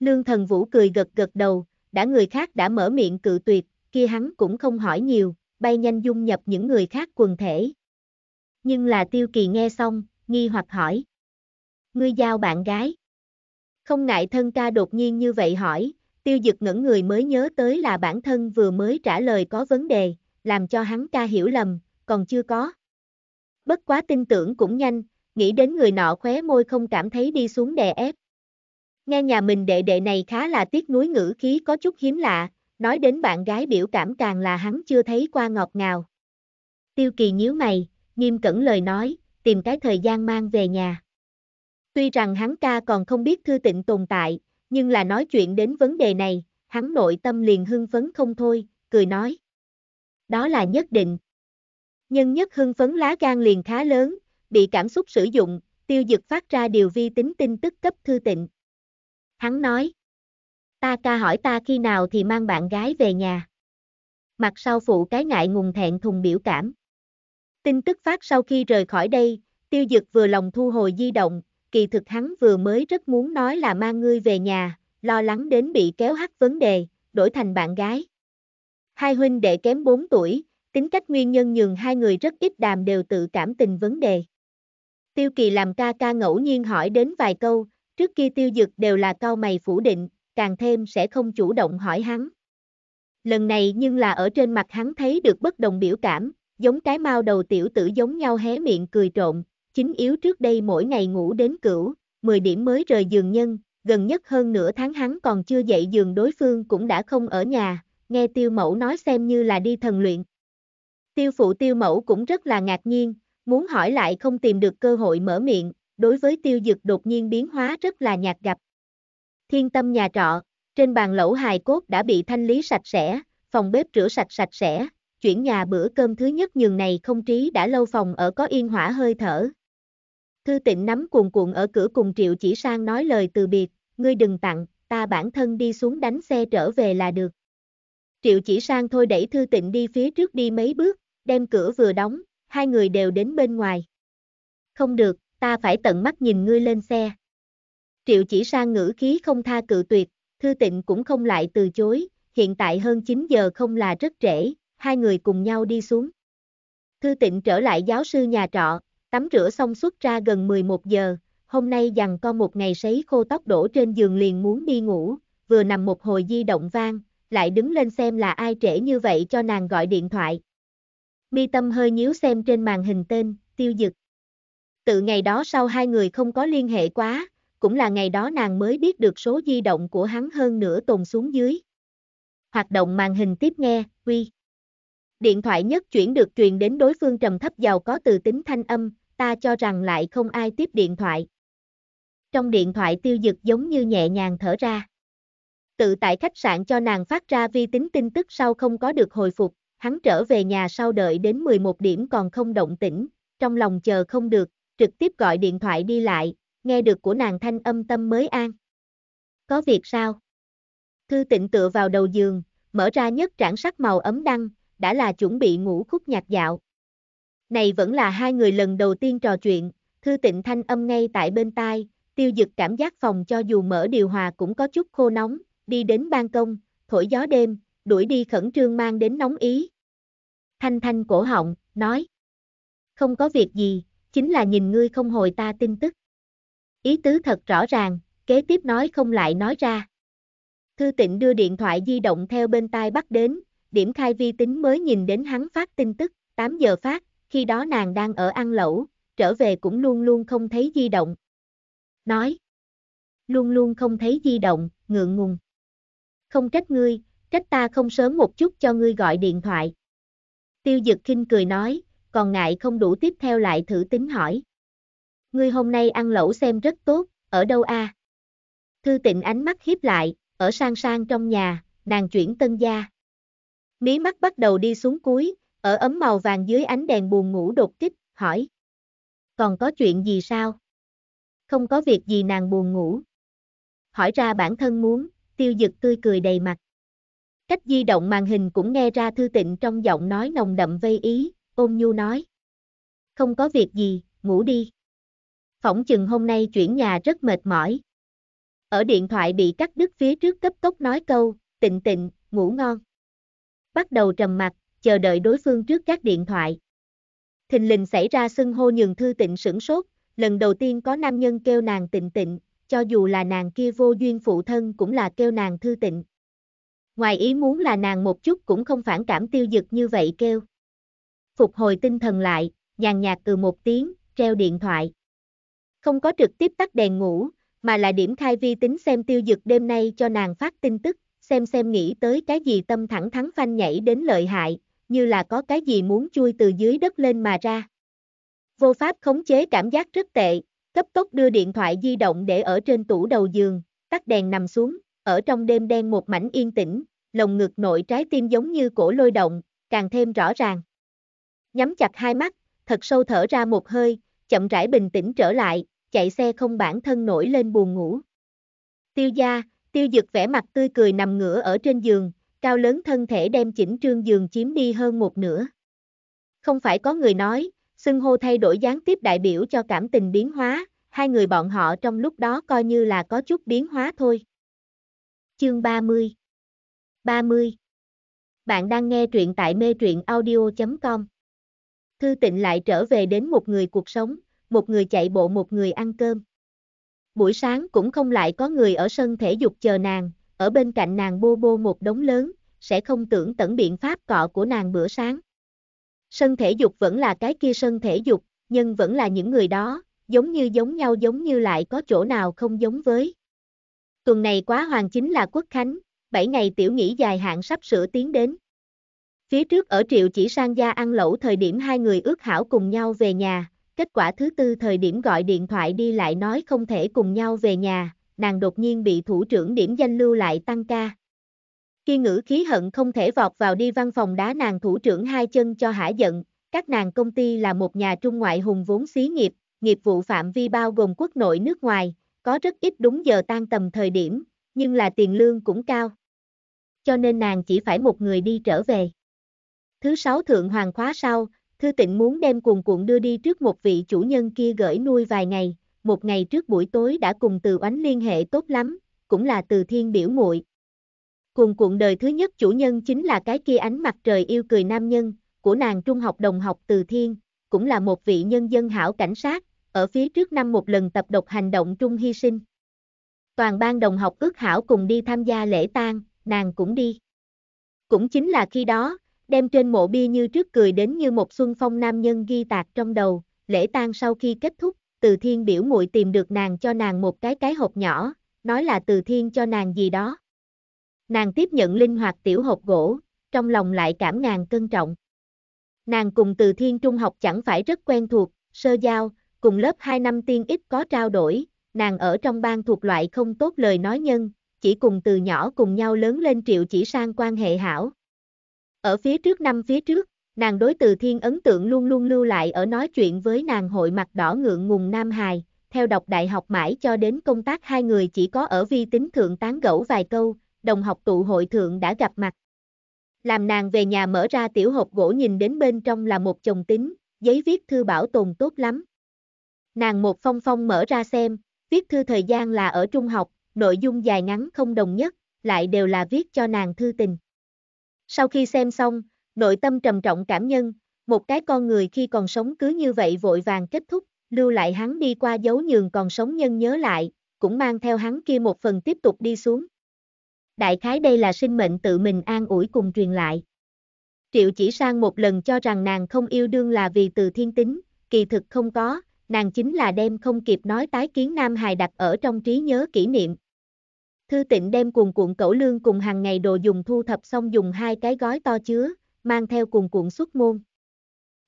Lương thần vũ cười gật gật đầu, đã người khác đã mở miệng cự tuyệt, kia hắn cũng không hỏi nhiều, bay nhanh dung nhập những người khác quần thể. Nhưng là tiêu kỳ nghe xong, nghi hoặc hỏi. Ngươi giao bạn gái. Không ngại thân ca đột nhiên như vậy hỏi, tiêu dực ngẩn người mới nhớ tới là bản thân vừa mới trả lời có vấn đề, làm cho hắn ca hiểu lầm, còn chưa có. Bất quá tin tưởng cũng nhanh, nghĩ đến người nọ khóe môi không cảm thấy đi xuống đè ép. Nghe nhà mình đệ đệ này khá là tiếc nuối ngữ khí có chút hiếm lạ, nói đến bạn gái biểu cảm càng là hắn chưa thấy qua ngọt ngào. Tiêu kỳ nhíu mày, nghiêm cẩn lời nói, tìm cái thời gian mang về nhà. Tuy rằng hắn ca còn không biết thư tịnh tồn tại, nhưng là nói chuyện đến vấn đề này, hắn nội tâm liền hưng phấn không thôi, cười nói. Đó là nhất định. Nhân nhất hưng phấn lá gan liền khá lớn, bị cảm xúc sử dụng, tiêu dực phát ra điều vi tính tin tức cấp thư tịnh. Hắn nói. Ta ca hỏi ta khi nào thì mang bạn gái về nhà. Mặt sau phụ cái ngại ngùng thẹn thùng biểu cảm. Tin tức phát sau khi rời khỏi đây, tiêu dực vừa lòng thu hồi di động, kỳ thực hắn vừa mới rất muốn nói là mang ngươi về nhà, lo lắng đến bị kéo hắt vấn đề, đổi thành bạn gái. Hai huynh đệ kém 4 tuổi, tính cách nguyên nhân nhường hai người rất ít đàm đều tự cảm tình vấn đề. Tiêu kỳ làm ca ca ngẫu nhiên hỏi đến vài câu, trước kia tiêu dực đều là cao mày phủ định, càng thêm sẽ không chủ động hỏi hắn. Lần này nhưng là ở trên mặt hắn thấy được bất đồng biểu cảm, giống cái mao đầu tiểu tử giống nhau hé miệng cười trộn, chính yếu trước đây mỗi ngày ngủ đến cửu, 10 điểm mới rời giường nhân, gần nhất hơn nửa tháng hắn còn chưa dậy giường đối phương cũng đã không ở nhà, nghe tiêu mẫu nói xem như là đi thần luyện. Tiêu phụ tiêu mẫu cũng rất là ngạc nhiên, muốn hỏi lại không tìm được cơ hội mở miệng, đối với tiêu dực đột nhiên biến hóa rất là nhạt gặp. Thiên tâm nhà trọ, trên bàn lẩu hài cốt đã bị thanh lý sạch sẽ, phòng bếp rửa sạch sạch sẽ, chuyển nhà bữa cơm thứ nhất nhường này không trí đã lâu phòng ở có yên hỏa hơi thở. Thư tịnh nắm cuồn cuộn ở cửa cùng triệu chỉ sang nói lời từ biệt, ngươi đừng tặng, ta bản thân đi xuống đánh xe trở về là được. Triệu chỉ sang thôi đẩy thư tịnh đi phía trước đi mấy bước, đem cửa vừa đóng, hai người đều đến bên ngoài. Không được, ta phải tận mắt nhìn ngươi lên xe. Triệu chỉ sang ngữ khí không tha cự tuyệt, thư tịnh cũng không lại từ chối, hiện tại hơn 9 giờ không là rất trễ, hai người cùng nhau đi xuống. Thư tịnh trở lại giáo sư nhà trọ, tắm rửa xong xuất ra gần 11 giờ, hôm nay dằn con một ngày sấy khô tóc đổ trên giường liền muốn đi ngủ, vừa nằm một hồi di động vang, lại đứng lên xem là ai trễ như vậy cho nàng gọi điện thoại. Mi tâm hơi nhíu xem trên màn hình tên, tiêu dực. Từ ngày đó sau hai người không có liên hệ quá, cũng là ngày đó nàng mới biết được số di động của hắn hơn nửa tồn xuống dưới. Hoạt động màn hình tiếp nghe, quy. Điện thoại nhất chuyển được truyền đến đối phương trầm thấp giàu có từ tính thanh âm, ta cho rằng lại không ai tiếp điện thoại. Trong điện thoại tiêu dực giống như nhẹ nhàng thở ra. Tự tại khách sạn cho nàng phát ra vi tính tin tức sau không có được hồi phục, hắn trở về nhà sau đợi đến 11 điểm còn không động tĩnh, trong lòng chờ không được, trực tiếp gọi điện thoại đi lại, nghe được của nàng thanh âm tâm mới an. Có việc sao? Thư tịnh tựa vào đầu giường, mở ra nhất trảng sắc màu ấm đăng, đã là chuẩn bị ngủ khúc nhạc dạo. Này vẫn là hai người lần đầu tiên trò chuyện, thư tịnh thanh âm ngay tại bên tai, tiêu dực cảm giác phòng cho dù mở điều hòa cũng có chút khô nóng, đi đến ban công, thổi gió đêm, đuổi đi khẩn trương mang đến nóng ý. Thanh thanh cổ họng, nói. Không có việc gì, chính là nhìn ngươi không hồi ta tin tức. Ý tứ thật rõ ràng, kế tiếp nói không lại nói ra. Thư tịnh đưa điện thoại di động theo bên tai bắt đến, điểm khai vi tính mới nhìn đến hắn phát tin tức, 8 giờ phát, khi đó nàng đang ở ăn lẩu, trở về cũng luôn luôn không thấy di động. Nói. Luôn luôn không thấy di động, ngượng ngùng. Không trách ngươi, trách ta không sớm một chút cho ngươi gọi điện thoại. Tiêu Dực Kinh cười nói, còn ngại không đủ tiếp theo lại thử tính hỏi. Ngươi hôm nay ăn lẩu xem rất tốt, ở đâu a? Thư tịnh ánh mắt hiếp lại, ở sang sang trong nhà, nàng chuyển tân gia. Mí mắt bắt đầu đi xuống cuối, ở ấm màu vàng dưới ánh đèn buồn ngủ đột kích, hỏi. Còn có chuyện gì sao? Không có việc gì nàng buồn ngủ. Hỏi ra bản thân muốn, tiêu dực tươi cười đầy mặt. Cách di động màn hình cũng nghe ra thư tịnh trong giọng nói nồng đậm vây ý, ôm nhu nói. Không có việc gì, ngủ đi. Phỏng chừng hôm nay chuyển nhà rất mệt mỏi. Ở điện thoại bị cắt đứt phía trước cấp tốc nói câu, tịnh tịnh, ngủ ngon. Bắt đầu trầm mặt, chờ đợi đối phương trước các điện thoại. Thình lình xảy ra xưng hô nhường thư tịnh sửng sốt, lần đầu tiên có nam nhân kêu nàng tịnh tịnh, cho dù là nàng kia vô duyên phụ thân cũng là kêu nàng thư tịnh. Ngoài ý muốn là nàng một chút cũng không phản cảm tiêu dực như vậy kêu. Phục hồi tinh thần lại, nhàn nhạt từ một tiếng, treo điện thoại. Không có trực tiếp tắt đèn ngủ, mà là điểm khai vi tính xem tiêu dực đêm nay cho nàng phát tin tức, xem xem nghĩ tới cái gì tâm thẳng thắng phanh nhảy đến lợi hại, như là có cái gì muốn chui từ dưới đất lên mà ra. Vô pháp khống chế cảm giác rất tệ, cấp tốc đưa điện thoại di động để ở trên tủ đầu giường, tắt đèn nằm xuống, ở trong đêm đen một mảnh yên tĩnh, lồng ngực nội trái tim giống như cổ lôi động, càng thêm rõ ràng. Nhắm chặt hai mắt, thật sâu thở ra một hơi, chậm rãi bình tĩnh trở lại, chạy xe không bản thân nổi lên buồn ngủ. Tiêu gia, tiêu dực vẻ mặt tươi cười nằm ngửa ở trên giường, cao lớn thân thể đem chỉnh trương giường chiếm đi hơn một nửa. Không phải có người nói, xưng hô thay đổi gián tiếp đại biểu cho cảm tình biến hóa, hai người bọn họ trong lúc đó coi như là có chút biến hóa thôi. Chương 30 30 Bạn đang nghe truyện tại mê truyện audio.com Thư tịnh lại trở về đến một người cuộc sống, một người chạy bộ một người ăn cơm. Buổi sáng cũng không lại có người ở sân thể dục chờ nàng, ở bên cạnh nàng bô bô một đống lớn, sẽ không tưởng tận biện pháp cọ của nàng bữa sáng. Sân thể dục vẫn là cái kia sân thể dục, nhưng vẫn là những người đó, giống như giống nhau giống như lại có chỗ nào không giống với. Tuần này quá hoàng chính là quốc khánh, 7 ngày tiểu nghỉ dài hạn sắp sửa tiến đến. Phía trước ở triệu chỉ sang gia ăn lẩu thời điểm hai người ước hảo cùng nhau về nhà, kết quả thứ tư thời điểm gọi điện thoại đi lại nói không thể cùng nhau về nhà, nàng đột nhiên bị thủ trưởng điểm danh lưu lại tăng ca. Khi ngữ khí hận không thể vọt vào đi văn phòng đá nàng thủ trưởng hai chân cho hả giận, các nàng công ty là một nhà trung ngoại hùng vốn xí nghiệp, nghiệp vụ phạm vi bao gồm quốc nội nước ngoài, có rất ít đúng giờ tan tầm thời điểm, nhưng là tiền lương cũng cao. Cho nên nàng chỉ phải một người đi trở về. Thứ sáu thượng hoàng khóa sau, Thư tịnh muốn đem cuồng cuộn đưa đi trước một vị chủ nhân kia gửi nuôi vài ngày, một ngày trước buổi tối đã cùng từ oánh liên hệ tốt lắm, cũng là từ thiên biểu muội. Cuồng cuộn đời thứ nhất chủ nhân chính là cái kia ánh mặt trời yêu cười nam nhân, của nàng trung học đồng học từ thiên, cũng là một vị nhân dân hảo cảnh sát, ở phía trước năm một lần tập độc hành động trung hy sinh. Toàn ban đồng học ước hảo cùng đi tham gia lễ tang, nàng cũng đi. Cũng chính là khi đó, đem trên mộ bia như trước cười đến như một xuân phong nam nhân ghi tạc trong đầu, lễ tang sau khi kết thúc, từ thiên biểu muội tìm được nàng cho nàng một cái cái hộp nhỏ, nói là từ thiên cho nàng gì đó. Nàng tiếp nhận linh hoạt tiểu hộp gỗ, trong lòng lại cảm ngàn cân trọng. Nàng cùng từ thiên trung học chẳng phải rất quen thuộc, sơ giao, cùng lớp 2 năm tiên ít có trao đổi, nàng ở trong ban thuộc loại không tốt lời nói nhân, chỉ cùng từ nhỏ cùng nhau lớn lên triệu chỉ sang quan hệ hảo. Ở phía trước năm phía trước, nàng đối từ thiên ấn tượng luôn luôn lưu lại ở nói chuyện với nàng hội mặt đỏ ngượng ngùng Nam Hài, theo đọc đại học mãi cho đến công tác hai người chỉ có ở vi tính thượng tán gẫu vài câu, đồng học tụ hội thượng đã gặp mặt. Làm nàng về nhà mở ra tiểu hộp gỗ nhìn đến bên trong là một chồng tính, giấy viết thư bảo tồn tốt lắm. Nàng một phong phong mở ra xem, viết thư thời gian là ở trung học, nội dung dài ngắn không đồng nhất, lại đều là viết cho nàng thư tình. Sau khi xem xong, nội tâm trầm trọng cảm nhân, một cái con người khi còn sống cứ như vậy vội vàng kết thúc, lưu lại hắn đi qua dấu nhường còn sống nhân nhớ lại, cũng mang theo hắn kia một phần tiếp tục đi xuống. Đại khái đây là sinh mệnh tự mình an ủi cùng truyền lại. Triệu chỉ sang một lần cho rằng nàng không yêu đương là vì từ thiên tính, kỳ thực không có, nàng chính là đem không kịp nói tái kiến Nam Hài đặt ở trong trí nhớ kỷ niệm, Thư tịnh đem cuồng cuộn cẩu lương cùng hàng ngày đồ dùng thu thập xong dùng hai cái gói to chứa, mang theo cuồng cuộn xuất môn.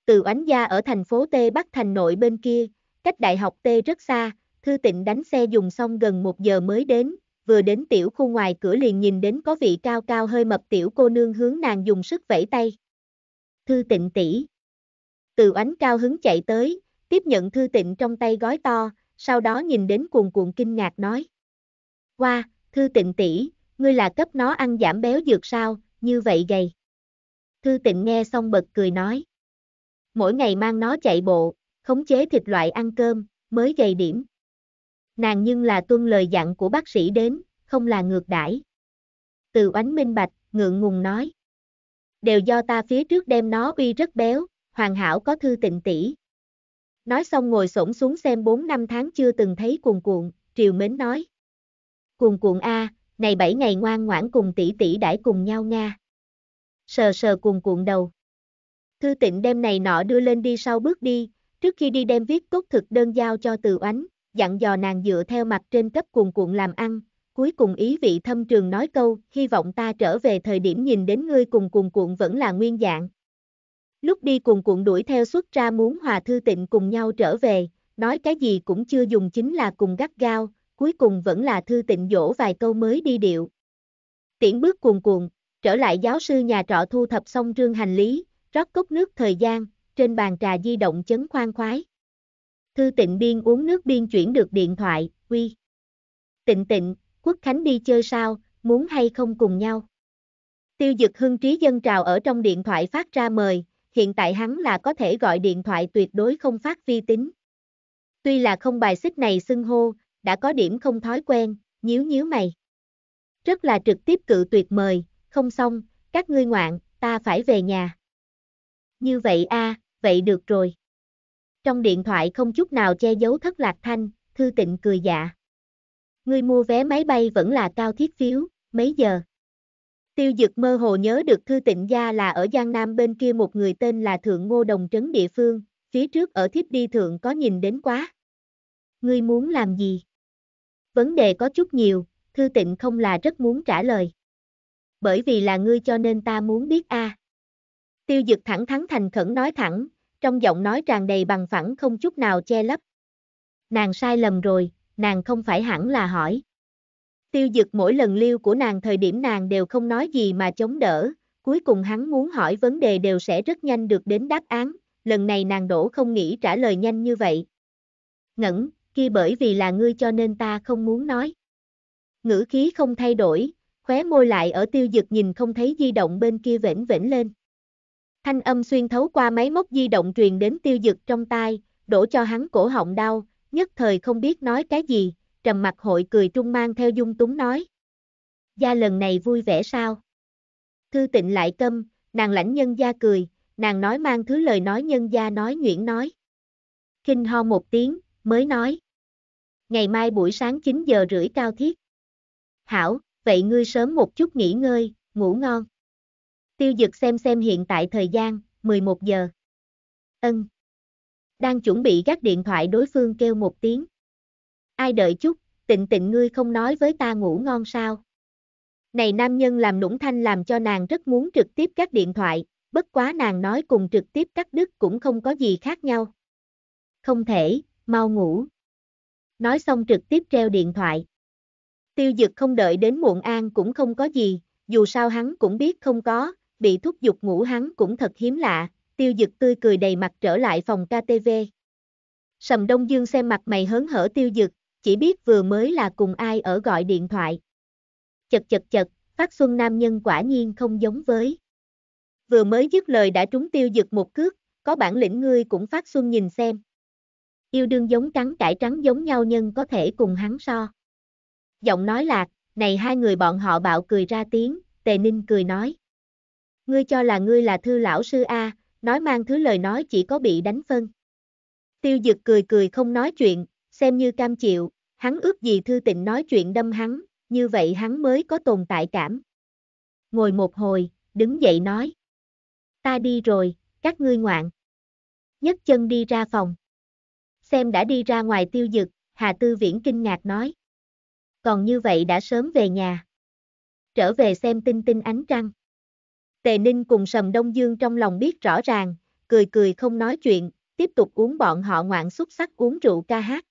Từ oánh gia ở thành phố T Bắc thành nội bên kia, cách đại học T rất xa, Thư tịnh đánh xe dùng xong gần một giờ mới đến, vừa đến tiểu khu ngoài cửa liền nhìn đến có vị cao cao hơi mập tiểu cô nương hướng nàng dùng sức vẫy tay. Thư tịnh tỷ. Từ oánh cao hứng chạy tới, tiếp nhận thư tịnh trong tay gói to, sau đó nhìn đến cuồn cuộn kinh ngạc nói. Qua, wow, thư tịnh tỷ, ngươi là cấp nó ăn giảm béo dược sao, như vậy gầy. Thư tịnh nghe xong bật cười nói. Mỗi ngày mang nó chạy bộ, khống chế thịt loại ăn cơm, mới gầy điểm. Nàng nhưng là tuân lời dặn của bác sĩ đến, không là ngược đãi. Từ oánh minh bạch, ngượng ngùng nói. Đều do ta phía trước đem nó uy rất béo, hoàn hảo có thư tịnh tỷ. Nói xong ngồi xổm xuống xem 4 năm tháng chưa từng thấy cuồn cuộn, triều mến nói. Cuồn cuộn A, này 7 ngày ngoan ngoãn cùng tỷ tỷ đãi cùng nhau Nga. Sờ sờ cuồn cuộn đầu. Thư tịnh đem này nọ đưa lên đi sau bước đi, trước khi đi đem viết cốt thực đơn giao cho từ oánh, dặn dò nàng dựa theo mặt trên cấp cuồn cuộn làm ăn, cuối cùng ý vị thâm trường nói câu, hy vọng ta trở về thời điểm nhìn đến ngươi cùng cuồn cuộn vẫn là nguyên dạng. Lúc đi cuồn cuộn đuổi theo xuất ra muốn hòa thư tịnh cùng nhau trở về, nói cái gì cũng chưa dùng chính là cùng gắt gao, cuối cùng vẫn là thư tịnh dỗ vài câu mới đi điệu. Tiễn bước cuồn cuộn, trở lại giáo sư nhà trọ thu thập xong rương hành lý, rót cốc nước thời gian, trên bàn trà di động chấn khoan khoái. Tư tịnh biên uống nước biên chuyển được điện thoại, uy. Tịnh tịnh, Quốc Khánh đi chơi sao, muốn hay không cùng nhau? Tiêu dực hưng trí dân trào ở trong điện thoại phát ra mời, hiện tại hắn là có thể gọi điện thoại tuyệt đối không phát vi tính. Tuy là không bài xích này xưng hô, đã có điểm không thói quen, nhíu nhíu mày. Rất là trực tiếp cự tuyệt mời, không xong, các ngươi ngoạn, ta phải về nhà. Như vậy a, vậy được rồi. Trong điện thoại không chút nào che giấu thất lạc thanh, thư tịnh cười dạ. Ngươi mua vé máy bay vẫn là cao thiết phiếu, mấy giờ? Tiêu dực mơ hồ nhớ được thư tịnh gia là ở Giang Nam bên kia một người tên là Thượng Ngô Đồng Trấn địa phương, phía trước ở thiếp đi thượng có nhìn đến quá. Ngươi muốn làm gì? Vấn đề có chút nhiều, thư tịnh không là rất muốn trả lời. Bởi vì là ngươi cho nên ta muốn biết a. Tiêu dực thẳng thắn thành khẩn nói thẳng, trong giọng nói tràn đầy bằng phẳng không chút nào che lấp. Nàng sai lầm rồi, nàng không phải hẳn là hỏi. Tiêu dực mỗi lần liêu của nàng thời điểm nàng đều không nói gì mà chống đỡ, cuối cùng hắn muốn hỏi vấn đề đều sẽ rất nhanh được đến đáp án, lần này nàng đổ không nghĩ trả lời nhanh như vậy. Ngẩn, kia bởi vì là ngươi cho nên ta không muốn nói. Ngữ khí không thay đổi, khóe môi lại ở tiêu dực nhìn không thấy di động bên kia vĩnh vĩnh lên. Thanh âm xuyên thấu qua máy móc di động truyền đến tiêu dực trong tai, đổ cho hắn cổ họng đau, nhất thời không biết nói cái gì, trầm mặt hội cười trung mang theo dung túng nói. Gia lần này vui vẻ sao? Thư tịnh lại câm, nàng lãnh nhân gia cười, nàng nói mang thứ lời nói nhân gia nói nhuyễn nói. Kinh ho một tiếng, mới nói. Ngày mai buổi sáng 9 giờ rưỡi cao thiết. Hảo, vậy ngươi sớm một chút nghỉ ngơi, ngủ ngon. Tiêu dực xem xem hiện tại thời gian, 11 giờ. Ân. Đang chuẩn bị gác điện thoại đối phương kêu một tiếng. Ai đợi chút, tịnh tịnh ngươi không nói với ta ngủ ngon sao? Này nam nhân làm nũng thanh làm cho nàng rất muốn trực tiếp gác điện thoại, bất quá nàng nói cùng trực tiếp cắt đứt cũng không có gì khác nhau. Không thể, mau ngủ. Nói xong trực tiếp treo điện thoại. Tiêu dực không đợi đến muộn an cũng không có gì, dù sao hắn cũng biết không có, bị thúc giục ngủ hắn cũng thật hiếm lạ, tiêu dực tươi cười đầy mặt trở lại phòng KTV. Sầm Đông Dương xem mặt mày hớn hở tiêu dực, chỉ biết vừa mới là cùng ai ở gọi điện thoại. Chật chật chật, phát xuân nam nhân quả nhiên không giống với. Vừa mới dứt lời đã trúng tiêu dực một cước, có bản lĩnh ngươi cũng phát xuân nhìn xem. Yêu đương giống trắng cải trắng giống nhau nhân có thể cùng hắn so. Giọng nói lạc, này hai người bọn họ bạo cười ra tiếng, tề ninh cười nói. Ngươi cho là ngươi là thư lão sư A, nói mang thứ lời nói chỉ có bị đánh phân. Tiêu dực cười cười không nói chuyện, xem như cam chịu, hắn ước gì thư tịnh nói chuyện đâm hắn, như vậy hắn mới có tồn tại cảm. Ngồi một hồi, đứng dậy nói. Ta đi rồi, các ngươi ngoạn. Nhất chân đi ra phòng. Xem đã đi ra ngoài tiêu dực, Hà Tư Viễn kinh ngạc nói. Còn như vậy đã sớm về nhà. Trở về xem tinh tinh ánh trăng. Tề Ninh cùng Sầm Đông Dương trong lòng biết rõ ràng, cười cười không nói chuyện, tiếp tục uống bọn họ ngoạn xúc sắc uống rượu ca hát.